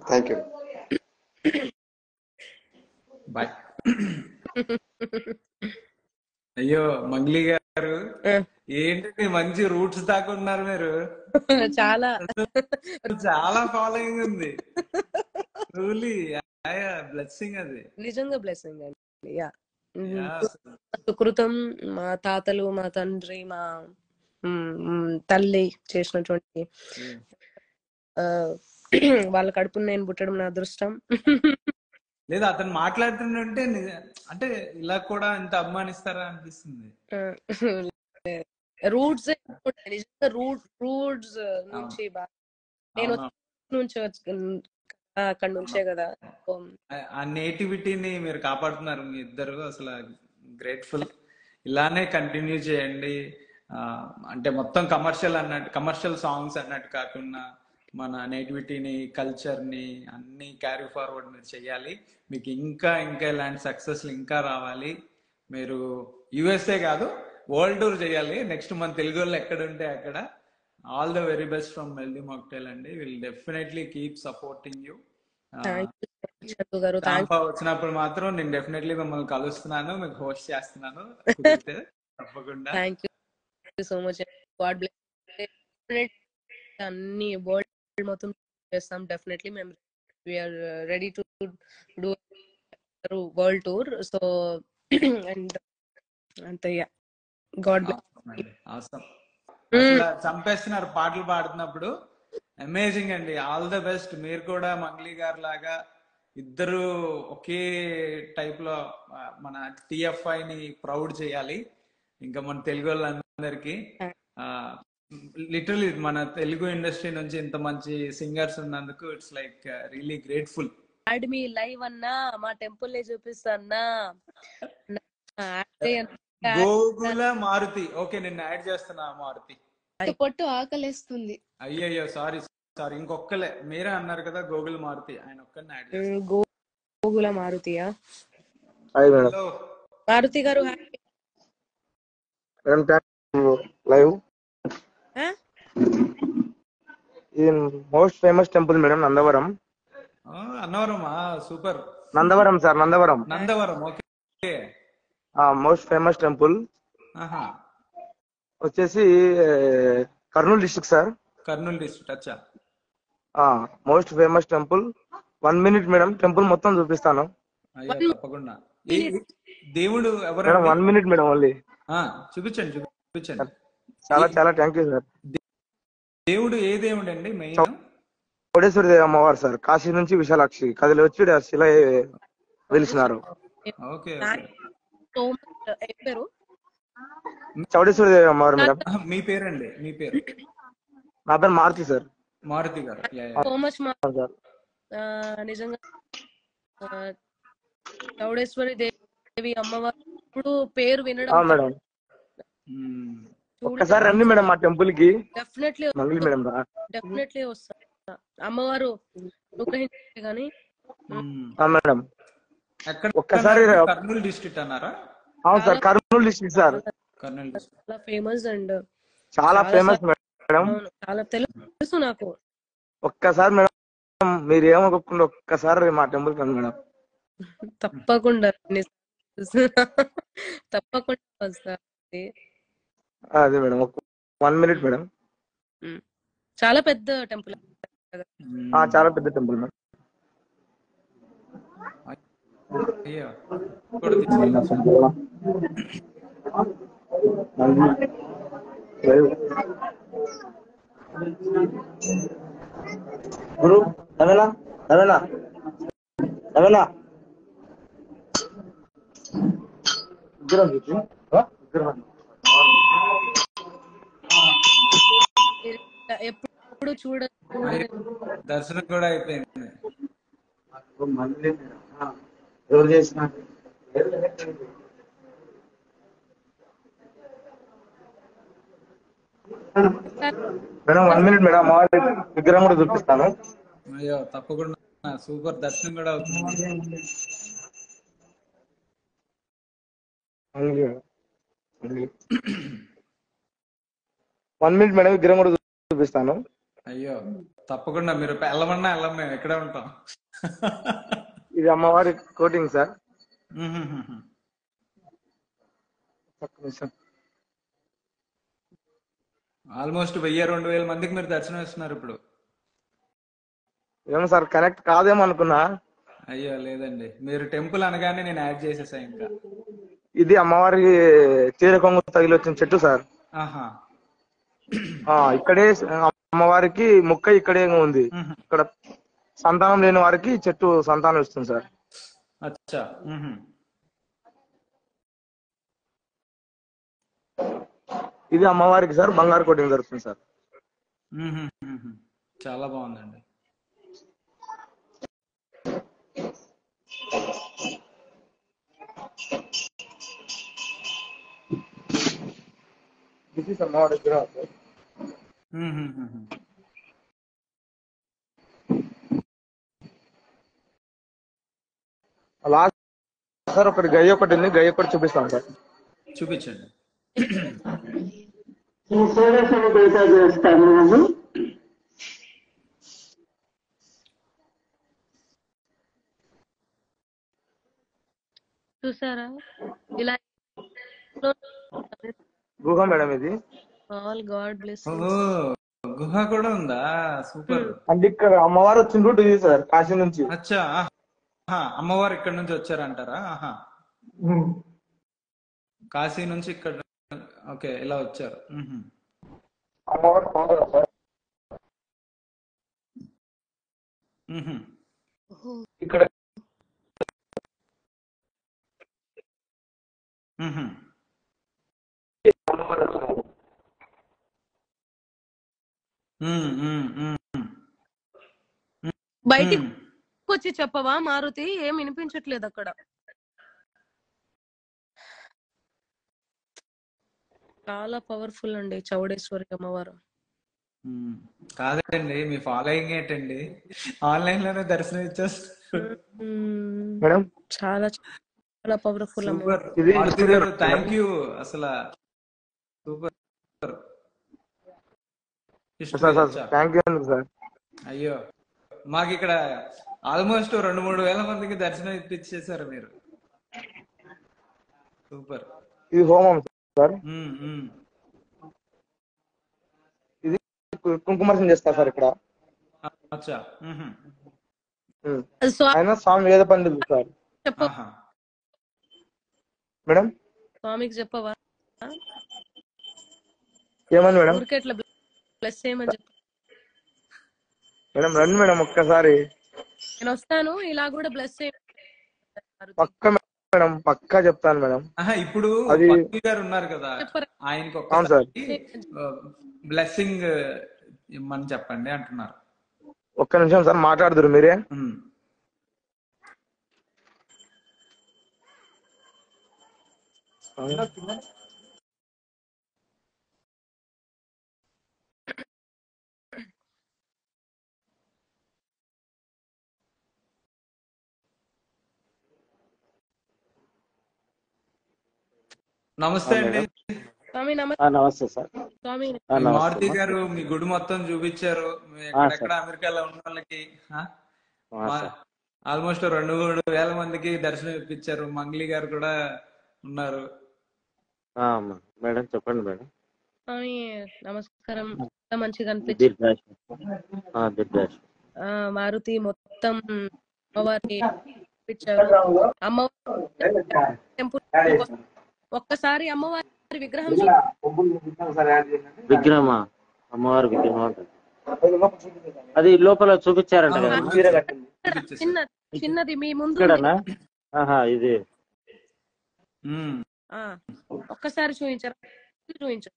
thank you bye అయ్యో మంగ్లీ గారు. ఏంటి మంచి రూట్స్ దాకా ఉన్నారు మీరు? చాలా. చాలా ఫాలోయింగ్ ఉంది. బ్లెస్సింగ్ అది. నిజంగా బ్లెస్సింగ్ అండి యా. సుకృతం మా తాతలు మా తండ్రి మా తల్లి చేసినటువంటి ఆ, వాళ్ళ కడుపుని నేను పుట్టడం నా అదృష్టం. లేదా అతను మాట్లాడుతుంటే నిజ- అంటే ఇలా కూడా ఇంత అభిమానిస్తారా అనిపిస్తుంది. రూట్స్ రూట్ రూట్స్ నుంచి నేను. నుంచి అక్కడ నుంచే కదా. ఆ- నేటివిటీని మీరు కాపాడుతున్నారు మీ ఇద్దరు అసలు గ్రేట్ఫుల్. ఇలానే కంటిన్యూ చేయండి. అంటే మొత్తం కమర్షియల్ అన్నట్టు కమర్షియల్ సాంగ్స్ అన్నట్టు కాకుండా మన నేటివిటీని కల్చర్ని అన్ని క్యారీ ఫార్వర్డ్ మీరు చేయాలి మీకు ఇంకా ఇంకా ఇలాంటి సక్సెస్ ఇంకా రావాలి. మీరు యుఎస్ఏ కాదు వరల్డ్ టూర్ చేయాలి నెక్స్ట్ మన తెలుగు వాళ్ళు ఎక్కడ ఉంటే అక్కడ. All the very best from Meldi Mocktail అండి. Will definitely keep supporting you. వచ్చినప్పుడు మాత్రం నేను డెఫినెట్లీ మిమ్మల్ని కలుస్తున్నాను. మీకు హోస్ట్ చేస్తున్నాను. తప్పకుండా. సో మచ్ గాడ్ బ్లెస్ అన్ని వరల్డ్ మొత్తం చేస్తాం. డెఫినెట్లీ మేము we're ready to do world tour so and. అంతే గాడ్ చంపేస్తున్నారు పాటలు పాడుతున్నప్పుడు. అమేజింగ్ అండి. ఆల్ ద బెస్ట్ మీరు కూడా మంగ్లీ గారు లాగా ఇద్దరు ఒకే టైప్లో మన టిఎఫ్ఐ ని ప్రౌడ్ చేయాలి. ఇంకా మన తెలుగు వాళ్ళందరికీ లిటరలీ మన తెలుగు ఇండస్ట్రీ నుంచి ఇంత మంచి సింగర్స్ ఉన్నందుకు it's like really grateful add me live అన్నా. మా టెంపుల్ని చూపిస్తాన్నా గోగుల మారుతి. ఓకే నిన్న యాడ్ చేస్తున్నా మారుతి. పొట్టు ఆకలేస్తుంది. అయ్యయ్యో సారీ సారీ ఇంకొక్కలే. మీరే అన్నారు కదా గోగుల్ మారుతి. ఆయన ఒక్కరిని యాడ్ గోగుల మారుతియా? హాయ్ మేడం హలో మారుతి గారు లైవ్? ఇది most famous temple madam Nandavaram. ఆ, అన్నవరమా? Super. Nandavaram sir Nandavaram. Nandavaram okay. Most famous temple. వచ్చేసి Kurnool district sir. Kurnool district అచ్చా. Most famous temple. One minute madam temple మొత్తం చూపిస్తాను. తప్పకుండా. ఈ- దేవుడు మేడం ఎవరండి వన్ మినిట్ మేడం ఓన్లీ. ఆ, చూపించండి చూపించండి. చాలా చాలా థ్యాంక్ యూ సార్ దేవుడు ఏ దేవుడు అండి మెయిన్ కోటేశ్వరి దేవి అమ్మవారు సార్ కాశీ నుంచి విశాలాక్షి కదిలి వచ్చి శిల వెలిసినారు. ఓకే సో ఏం పేరు చౌడేశ్వరి దేవి అమ్మవారు మేడం. మీ పేరండి మీ పేరు? నా పేరు మారుతి సార్ మారుతి గారు. సో మచ్ సార్ నిజంగా చౌడేశ్వరి దేవి అమ్మవారు ఇప్పుడు పేరు ఆ, వినడం మేడం ఒక్కసారి రండి మేడం మా టెంపుల్కి. డెఫినెట్లీ మంగళి మేడం రా. డెఫినెట్లీ వస్తా. అమ్మవారు గాని ఆ, మేడం. ఎక్కడ ఒక్కసారి కర్నూలు డిస్ట్రిక్ట్ అన్నారా? అవును sir Kurnool district sir. Kurnool district చాలా ఫేమస్ అండ్ చాలా ఫేమస్ మేడం. చాలా తెలుసు నాకు. ఒక్కసారి మేడం మీరు ఏమనుకోకుండా ఒక్కసారి మా టెంపుల్కి రండి మేడం. తప్పకుండా తప్పకుండా వస్తా. అదే మేడం వన్ మినిట్ మేడం. చాలా పెద్ద టెంపుల్. ఆ, చాలా పెద్ద టెంపుల్ మేడం. గురు నవేనా ఇద్దరం చూసి ఎప్పుడు చూడ దర్శనం కూడా అయిపోయింది. ఎవరు చేసిన మేడం వన్ మినిట్ మేడం మా విగ్రహం కూడా చూపిస్తాను. అయ్యో తప్పకుండా. సూపర్ దర్శనం కూడా అవుతుంది. వన్ మినిట్ మేడం విగ్రహం కూడా చూపిస్తాను. అయ్యో తప్పకుండా మీరు వెళ్ళమన్నా వెళ్ళం మేము ఇక్కడే ఉంటాం. ఇది అమ్మవారి కోటింగ్ సార్. ఆల్మోస్ట్ వెయ్యి రెండు వేల మందికి మీరు దర్శనం ఇస్తున్నారు ఇప్పుడు. ఏమో సార్ కనెక్ట్ కాదేమో అనుకున్నా. అయ్యో లేదండి. మీరు టెంపుల్ అనగానే నేను యాడ్ చేసేసా ఇంకా. ఇది అమ్మవారి చీర కొంగు తగిలి వచ్చిన చెట్టు సార్. ఆహా. ఇక్కడే అమ్మవారికి ముక్క ఇక్కడే ఉంది. ఇక్కడ సంతానం లేని వారికి చెట్టు సంతానం ఇస్తుంది సార్. అచ్చా. ఇది అమ్మవారికి సార్ బంగారు కోటింగ్ జరుగుతుంది సార్. చాలా బాగుందండి. అమ్మవారి విగ్రహం సార్ మ్హూ, మ్హూ. లాస్ట్ సార్ ఒకటి గయ్య ఒకటి ఉంది గయ్య ఒకటి చూపిస్తాను సార్. చూపించండి. చూసారా? ఇలా గుహ మేడం ఇది. ఆల్ గాడ్ బ్లెస్ గుహ కూడా ఉందా? సూపర్. అంటే ఇక్కడ అమ్మవారు వచ్చిన రూట్ ఇది సార్ కాశీ నుంచి. అచ్చా అమ్మవారు ఇక్కడ నుంచి వచ్చారంటారా? ఆహా. కాశీ నుంచి ఇక్కడ ఓకే ఇలా వచ్చారు. అమ్మవారు పాదాలు సార్ మ్హూ. ఇక్కడ మ్హూ. అమ్మవారు వచ్చినారు. మ్, మ్, మ్, మ్. బయటికి. వచ్చి చెప్పవా మారుతి? ఏం వినిపించట్లేదు అక్కడ. చాలా పవర్ఫుల్ అండి చౌడేశ్వరి అమ్మవారు. కాదండి మీ ఫాలోయింగ్ ఏంటండి? ఆన్లైన్లోనే దర్శనం ఇచ్చేస్తారు చాలా చాలా పవర్ఫుల్ థ్యాంక్ యూ అసలు. సూపర్ హిస్టరీ సార్ సార్ వచ్చా థ్యాంక్ యూ సార్ అయ్యో మాకు ఇక్కడ ఆల్మోస్ట్ రెండు మూడు వేల మందికి దర్శనం ఇప్పించేశారు మీరు. సూపర్. ఇది హోమం సార్. ఇది కుంకుమార్చన చేస్తారు సార్ ఇక్కడ. ఆయన స్వామి వేద పండితులు సార్. మేడం? స్వామికి చెప్పవా? ఏమని మేడం? ప్లస్ చేయమని చెప్పు. మేడం రండి మేడం ఒక్కసారి. నేను వస్తాను ఇలా కూడా బ్లెస్ పక్క మేడం పక్కా చెప్తాను మేడం. ఆహా, ఇప్పుడు అది గారు ఉన్నారు కదా ఆయనకి అవును సార్. ఒక్కసారి బ్లెస్సింగ్ ఇమ్మని చెప్పండి అంటున్నారు. ఒక్క నిమిషం సార్ మాట్లాడుదురు మీరే. మ్. నమస్తే అండి. స్వామి నమస్తే. సార్. స్వామి. మారుతి. గారు మీ గుడి మొత్తం చూపించారు. అమెరికాలో ఉన్న వాళ్ళకి. ఆల్మోస్ట్ రెండు మూడు వేల మందికి దర్శనం ఇప్పించారు. మంగ్లీ గారు కూడా ఉన్నారు. ఆ, అమ్మా మేడం చెప్పండి మేడం. స్వామి నమస్కారం. మంచిగా అనిపించింది. మారుతి మొత్తం అమ్మవారిని అమ్మవారి టెంపుల్ ఒక్కసారి అమ్మవారి విగ్రహం విగ్రహమా? అమ్మవారి విగ్రహం అది లోపల చూపించారంట కదా. చిన్న చిన్నది మీ ముందు ఇది. ఆ, ఒక్కసారి చూపించారు? చూపించారు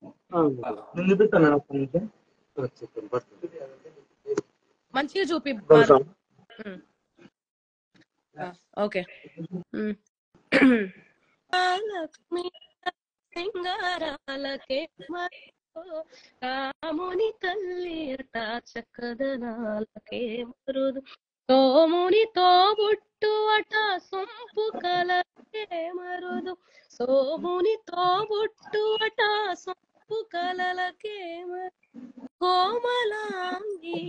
మంచిగా చూపి ఓకే. లక్ష్మి సింగారాలకే రాముని తల్లి అట చక్కదనాలకే మరుదు. సోమునితో బుట్టు అట సొంపు కలకే మరుదు. సోమునితో బుట్టు అట సొంపు కప్పు కలలకేమ కోమలాంగి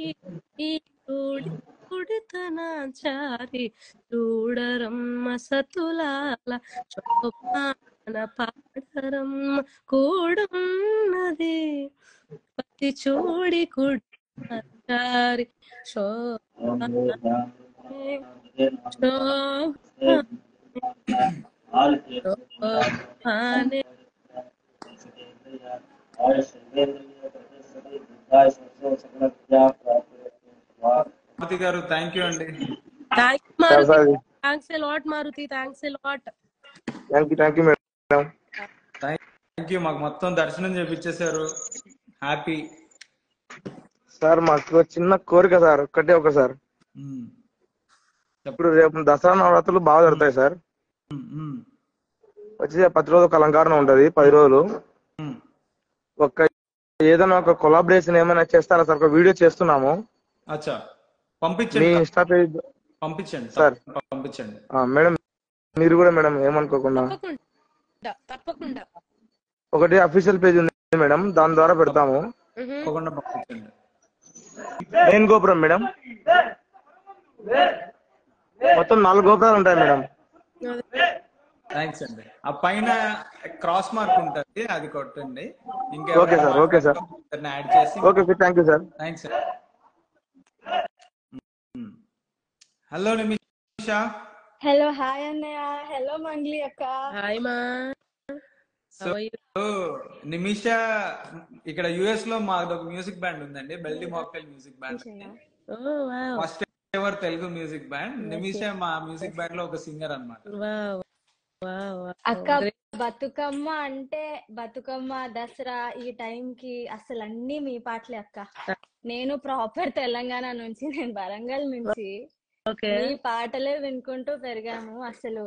కుడితనాచారి చూడరమ్మ సతులాల చొప్పాన పాడరమ్మ కూడున్నది. పతి చూడి కుడి శో మారుతి గారు థ్యాంక్ యూ అండి. Thanks a lot Maruthi. Thanks a lot thank you thank you madam thank you మాకు మొత్తం దర్శనం చేపించేశారు హ్యాపీ సార్ మాకు చిన్న కోరిక సార్ ఒక్కటే ఒక సార్. ఇప్పుడు రేపు దసరా నవరాత్రులు బాగా జరుగుతాయి సార్. వచ్చి పది రోజులు ఒక అలంకారణ ఉంటది పది రోజులు. ఒక ఏదైనా ఒక కొలాబరేషన్ ఏమైనా చేస్తారా సార్? ఒక వీడియో చేస్తున్నాము. అచ్చా. మీ పంపించండి ఇన్స్టా పేజ్ పంపించండి సార్. పంపించండి. మేడం మీరు కూడా మేడం ఏమనుకోకుండా. తప్పకుండా. ఒకటి అఫీషియల్ పేజ్ ఉంది మేడం. దాని ద్వారా పెడతాము. పంపించండి. మెయిన్ గోపురం మేడం. మొత్తం నాలుగు గోపురాలు ఉంటాయి మేడం. థ్యాంక్స్ అండి. ఆ పైన క్రాస్ మార్క్ ఉంటుంది అది కొట్టండి. Okay sir okay sir. Add చేసి okay sir thank you sir. Thanks hello Nimisha. Hello hi అన్నయ్య. హలో మంగ్లీ అక్క. హాయ్ మా. సో నిమిష ఇక్కడ యుఎస్లో మాది ఒక మ్యూజిక్ బ్యాండ్ ఉందండి Belli Mocktail music band first ever Telugu music band? Nimisha మా మ్యూజిక్ బ్యాండ్లో ఒక సింగర్ అన్నమాట. అక్క బతుకమ్మ అంటే బతుకమ్మ దసరా ఈ టైం కి అసలు అన్ని మీ పాటలే అక్క. నేను ప్రాపర్ తెలంగాణ నుంచి నేను వరంగల్ నుంచి మీ పాటలే వినుకుంటూ పెరిగాము అసలు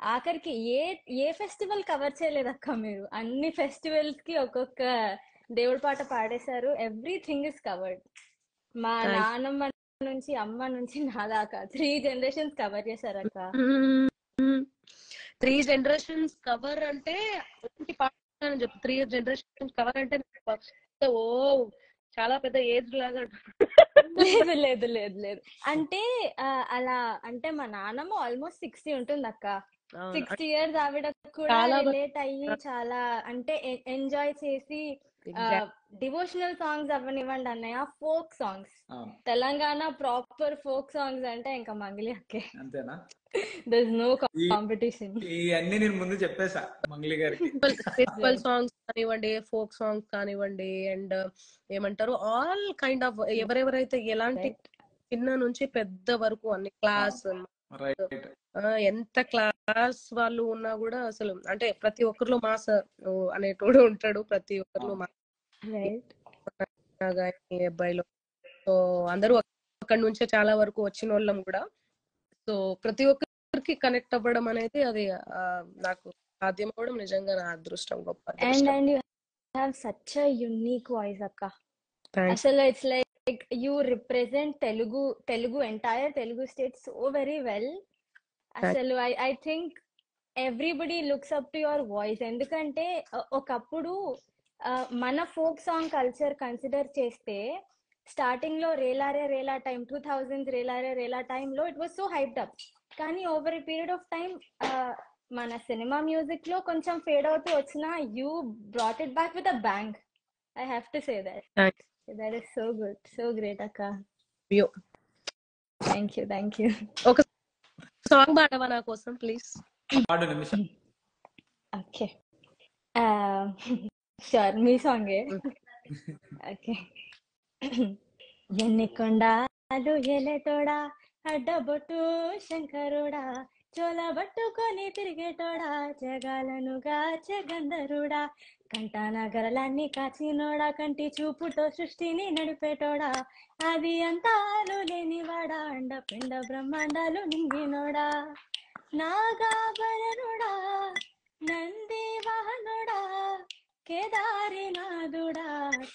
ఆఖరికి ఏ ఏ ఫెస్టివల్ కవర్ చేయలేదు అక్క మీరు? అన్ని ఫెస్టివల్స్కి ఒక్కొక్క దేవుడి పాట పాడేశారు. Everything is covered. మా నాన్నమ్మ నుంచి అమ్మ నుంచి నా దాకా త్రీ జనరేషన్స్ కవర్ చేశారు అక్క. త్రీ జనరేషన్స్ కవర్ అంటే అని చెప్పు త్రీ జనరేషన్స్ కవర్ అంటే ఓ చాలా పెద్ద ఏజ్ లాగా లేదు లేదు లేదు లేదు అంటే అలా అంటే మా నాన్నమ్మ ఆల్మోస్ట్ సిక్స్టీ ఉంటుంది అక్క. సిక్స్టీ ఇయర్స్ ఆవిడ కూడా రిలేట్ అయ్యి చాలా అంటే ఎంజాయ్ చేసి. డివోషనల్ సాంగ్స్ అవనివ్వండి అన్నయ్య. Folk songs. Telangana proper folk songs అంటే ఇంకా మంగళి అక్కే. అంతేనా? దర్ నో కాంపిటీషన్ ఈ అన్ని నేను ముందు చెప్పేసా మంగ్లీ గారికి. ఫెస్టివల్ సాంగ్స్ కానివ్వండి ఫోక్ సాంగ్స్ కానివ్వండి అండ్ ఏమంటారు ఆల్ కైండ్ ఆఫ్ ఎవరెవరైతే ఎలాంటి చిన్న నుంచి పెద్ద వరకు అన్ని క్లాస్ రైట్ ఎంత క్లాస్ వాళ్ళు ఉన్నా కూడా అసలు అంటే ప్రతి ఒక్కరిలో మాస్ అనేటోడు ఉంటాడు ప్రతి ఒక్కరిలో మాస్ రైట్ కానీ అబ్బాయిలో. సో అందరూ అక్కడి నుంచే చాలా వరకు వచ్చిన వాళ్ళం కూడా. సో ప్రతి ఒక్కరికి కనెక్ట్ అవ్వడం అనేది అది నాకు సాధ్యం అవ్వడం నిజంగా నా అదృష్టం గొప్ప and and you such a unique voice అక్క. అసలు it's like you represent Telugu Telugu entire Telugu state so very well అసలు I I think everybody looks up to your voice ఎందుకంటే ఒకప్పుడు మన ఫోక్ సాంగ్ కల్చర్ కన్సిడర్ చేస్తే స్టార్టింగ్లో రేలారే Rela time two thousand రేలారే రేలా టైంలో it was so hyped up కానీ over a period of time మన సినిమా మ్యూజిక్లో కొంచెం ఫేడ్ అవుతూ వచ్చిన you brought it back with a bang I have to say that. That is so good so great అక్క. Thank you thank you ఒక song పాడవా నా కోసం ప్లీజ్ ఓకే షూర్ మీ సాంగే ఓకే ఎన్ని కొండాలు ఎలెటోడా? అడ్డబొట్టు శంకరుడా. చోల పట్టుకొని తిరిగేటోడా? జగాలను గాచగంధరుడా కంటా నగరలన్నీ కాచినోడా? కంటి చూపుతో సృష్టిని నడిపేటోడా? అది అంతాలు లేనివాడా? అండ పిండ బ్రహ్మాండాలు నింగినోడా నాగాభరణుడా నంది వాహనుడా. కేదారినాథుడా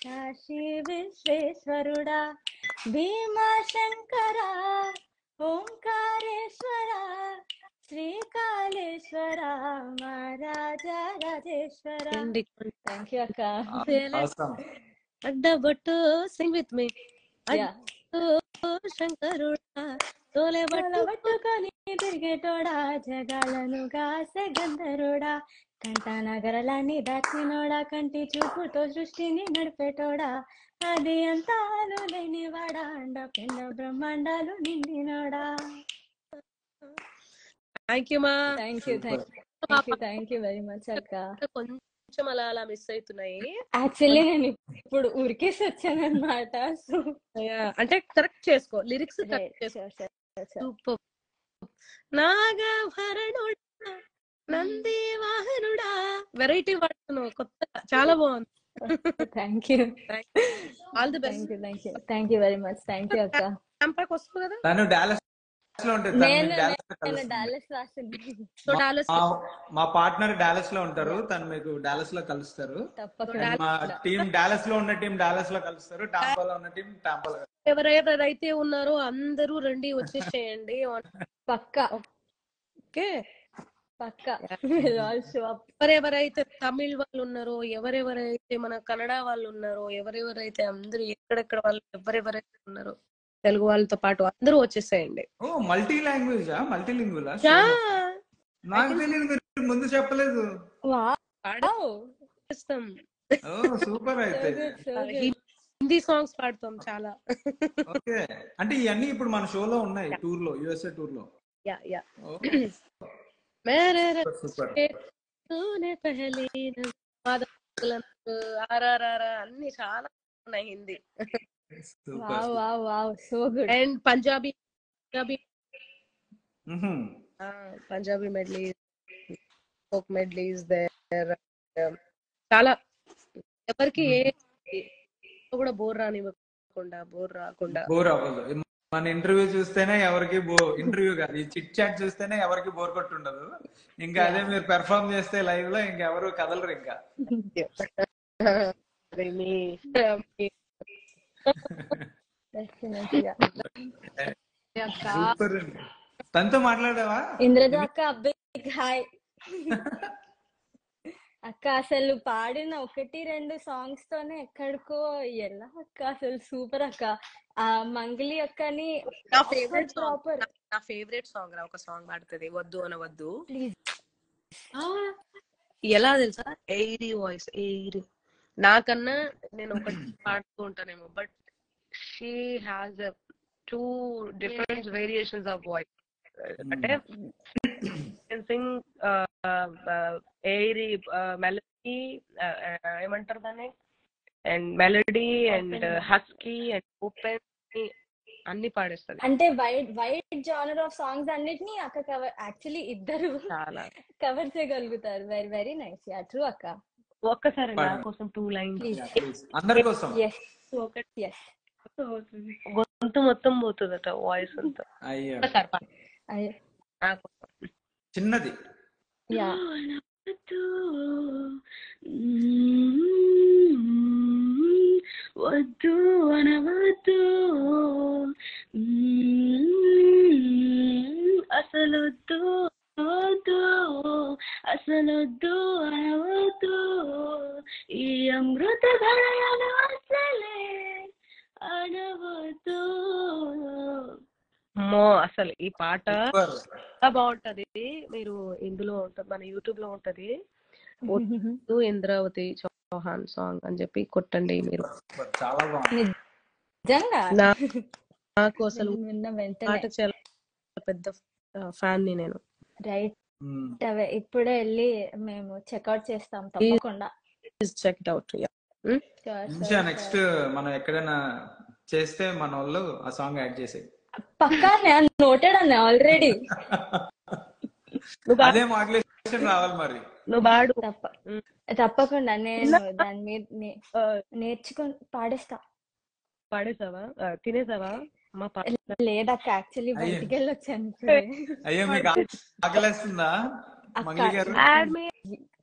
కాశీ విశ్వేశ్వరుడా భీమాశంకర ఓంకారేశ్వర శ్రీకాళేశ్వర మహారాజా రాజేశ్వర థ్యాంక్ యూ అక్క. అడ్డబొట్టు సింగ్ విత్ మీ. శంకరుడా తోలే తల పట్టుకొని తిరిగేటోడా జగాలను గాసే గంధరుడా కంట నగరలన్నీ దాచినోడా కంటి చూపుతో సృష్టిని నడిపేటోడా. అది అంతాలు లేనివాడా అండ పిండ బ్రహ్మాండాలు నిండినోడా. థ్యాంక్ యూ మా thank you thank you thank you very much అక్క. కొంచెం అలా అలా మిస్ అవుతున్నాయి. యాక్చువల్లీ నేను ఇప్పుడు ఉరికేసి వచ్చాను అనమాట అంటే కరెక్ట్ చేసుకో. లిరిక్స్ కరెక్ట్ చేసుకో. నాగభరణుడా నంది వాహనుడా వెరైటీ వాడుతున్నావు కొత్తగా చాలా బాగుంది. Thank you all the best thank you thank you very much thank you అక్క. క్యాంపాక్ వస్తుంది కదా? తను డాలస్లో ఉంటుంది నేను డాలస్. డాలస్ రాసింది సో డాలస్ మా- పార్ట్నర్ డాలస్లో ఉంటారు. తను మీకు డాలస్లో కలుస్తారు. మా టీం డాలస్లో ఉన్న టీం డాలస్లో కలుస్తారు. టాంపాలో ఉన్న టీం టాంపాలో కలుస్తారు. ఎవరెవరైతే ఉన్నారో అందరూ రండి వచ్చేసేయండి. పక్క. ఓకే. పక్క. ఎవరెవరైతే తమిళ్ వాళ్ళు ఉన్నారో ఎవరెవరైతే మన కన్నడ వాళ్ళు ఉన్నారో ఎవరెవరైతే అందరూ ఎక్కడెక్కడ వాళ్ళు ఎవరెవరైతే ఉన్నారో తెలుగు వాళ్ళతో పాటు అందరూ వచ్చేసేయండి. ఓ మల్టీ లాంగ్వేజ్ మల్టీ Yeah. నాకు తెలియదు మీరు ముందు చెప్పలేదు. వావ్. పాడేస్తాం ఓ సూపర్ అయితే. హిందీ సాంగ్స్ పాడతాం చాలా. ఓకే. అంటే ఇవన్నీ ఇప్పుడు మన షోలో ఉన్నాయి టూర్లో యుఎస్ఏ టూర్లో యా. యా అన్ని చాలా ఉన్నాయి Hindi and Punjabi Punjabi. Punjabi medley folk medleys there చాలా ఎవరికి ఏ కూడా బోర్ రానివ్వకుండా బోర్ రాకుండా బోర్ అవ్వదు మన ఇంటర్వ్యూ చూస్తేనే ఎవరికి బో ఇంటర్వ్యూ కాదు ఈ చిట్ చాట్ చూస్తేనే ఎవరికి బోర్ కొట్టుండదు. ఇంకా అదే మీరు పెర్ఫామ్ చేస్తే లైవ్లో ఇంకెవరు కదలరు ఇంకా. సూపర్ అండి. తనతో మాట్లాడావా? ఇంద్రజ అక్క బిగ్ హాయ్. అక్క అసలు పాడిన ఒకటి రెండు సాంగ్స్ తోనే ఎక్కడికో ఎలా అక్క అసలు సూపర్ అక్క. ఆ మంగళి అక్కని నా ఫేవరెట్ సాంగ్ ప్రాపర్ నా ఫేవరెట్ సాంగ్ రా ఒక సాంగ్ పాడుతుంది వద్దు అనవద్దు. ప్లీజ్ ఎలా తెలుసా? ఎయిరీ వాయిస్ ఎయిరీ నాకన్నా నేను ఒకటి పాడుతూ ఉంటానేమో but she has two different variations of voice అంటే సింగ్ ఎయిరీ మెలడీ ఏమంటారు దాన్ని? And melody and husky and open అన్ని పాడేస్తుంది. అంటే wide wide genre of songs అన్నిటిని అక్క కవర్ యాక్చువల్లీ ఇద్దరు చాలా. కవర్ చేయగలుగుతారు. Very very nice. Yeah true అక్క. ఒక్కసారి నా. కోసం టూ లైన్స్. ప్లీజ్ అందరి కోసం. ఎస్ ఒకటి. ఎస్ గొంతు మొత్తం పోతుందట వాయిస్ అంతా. అయ్యో. చిన్నది. వద్దు అనవద్దు. అసలొద్దు వద్దు. అసలొద్దు అనవద్దు. ఈ అమృత ధరయను అసలే అనవద్దు. అమ్మో అసలు ఈ పాట బాగుంటది. మీరు ఇందులో ఉంటది మన యూట్యూబ్లో ఉంటది. వద్దు ఇంద్రావతి చౌహాన్ సాంగ్ అని చెప్పి కొట్టండి మీరు. చాలా బాగుంది. నాకు అసలు పాట చాలా పెద్ద ఫ్యాన్ని నేను. రైట్. అవే ఇప్పుడే వెళ్ళి మేము చెక్అవుట్ చేస్తాం తప్పకుండా. Check it out next. మనం ఎక్కడైనా చేస్తే మన వాళ్ళు ఆ సాంగ్ యాడ్ చేసేది పక్కా నేను నోటెడ్ అన్న ఆల్రెడీ అదే మాడ్యులేషన్ రావాలి మరి. నువ్వు పాడు. తప్ప తప్పకుండా నేను దాని మీద నే- నేర్చుకొని పాడేస్తా. పాడేసావా? తినేసావా? మా పాట లేదక్క యాక్చువల్లీ. బయటికి వెళ్ళి వచ్చాను. అయ్యో మీకు ఆకలేస్తుందా? మంగళి గారు? Add me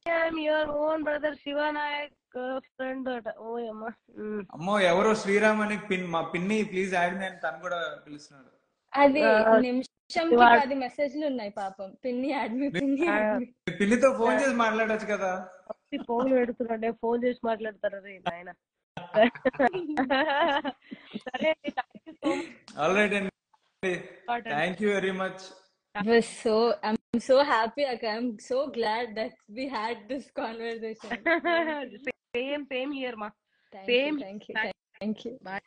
I'm your own brother Shivanayak. Friend అట. ఓ అమ్మా ఎవరో శ్రీరామ్ అని పిన్ మా పిన్ని ప్లీజ్ యాడ్ మీ అని తను కూడా పిలుస్తున్నాడు. అది వాడు- పది మెసేజ్లు ఉన్నాయి పాపం. పిన్ని పిన్ని అడ్మి మీ పిన్నితో ఫోన్ చేసి మాట్లాడొచ్చు కదా. ఫోన్ పెడుతున్నాడు. నేను ఫోన్ చేసి మాట్లాడతారు? రే నాయన. సరే అండి thank you so all right అండి. Much thank you very much was so I'm so happy Akka. I'm so glad that we had this conversation. Same same here మా Thank సేమ్ you, thank you, thank you. Bye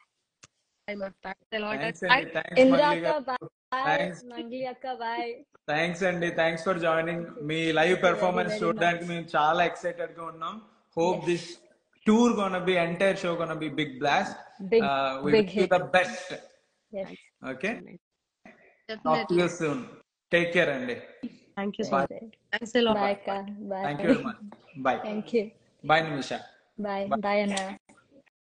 మా thanks lot thanks అండి thanks Indra Mangli Akka, గారు bye. Thanks Mangli Akka, bye. Thanks అండి thanks for joining me live Thank you very, performance very చూడడానికి much. మేము చాలా ఎక్సైటెడ్గా ఉన్నాం hope Yes. This tour gonna be entire show gonna be big blast Big, we big will hit. The best Yes. Okay talk to you soon take care అండి thank you so bye much thanks lot Bye, Akka. Bye. Thank you very much bye Thank you. Bye Nimisha Bye. Bye, Anna.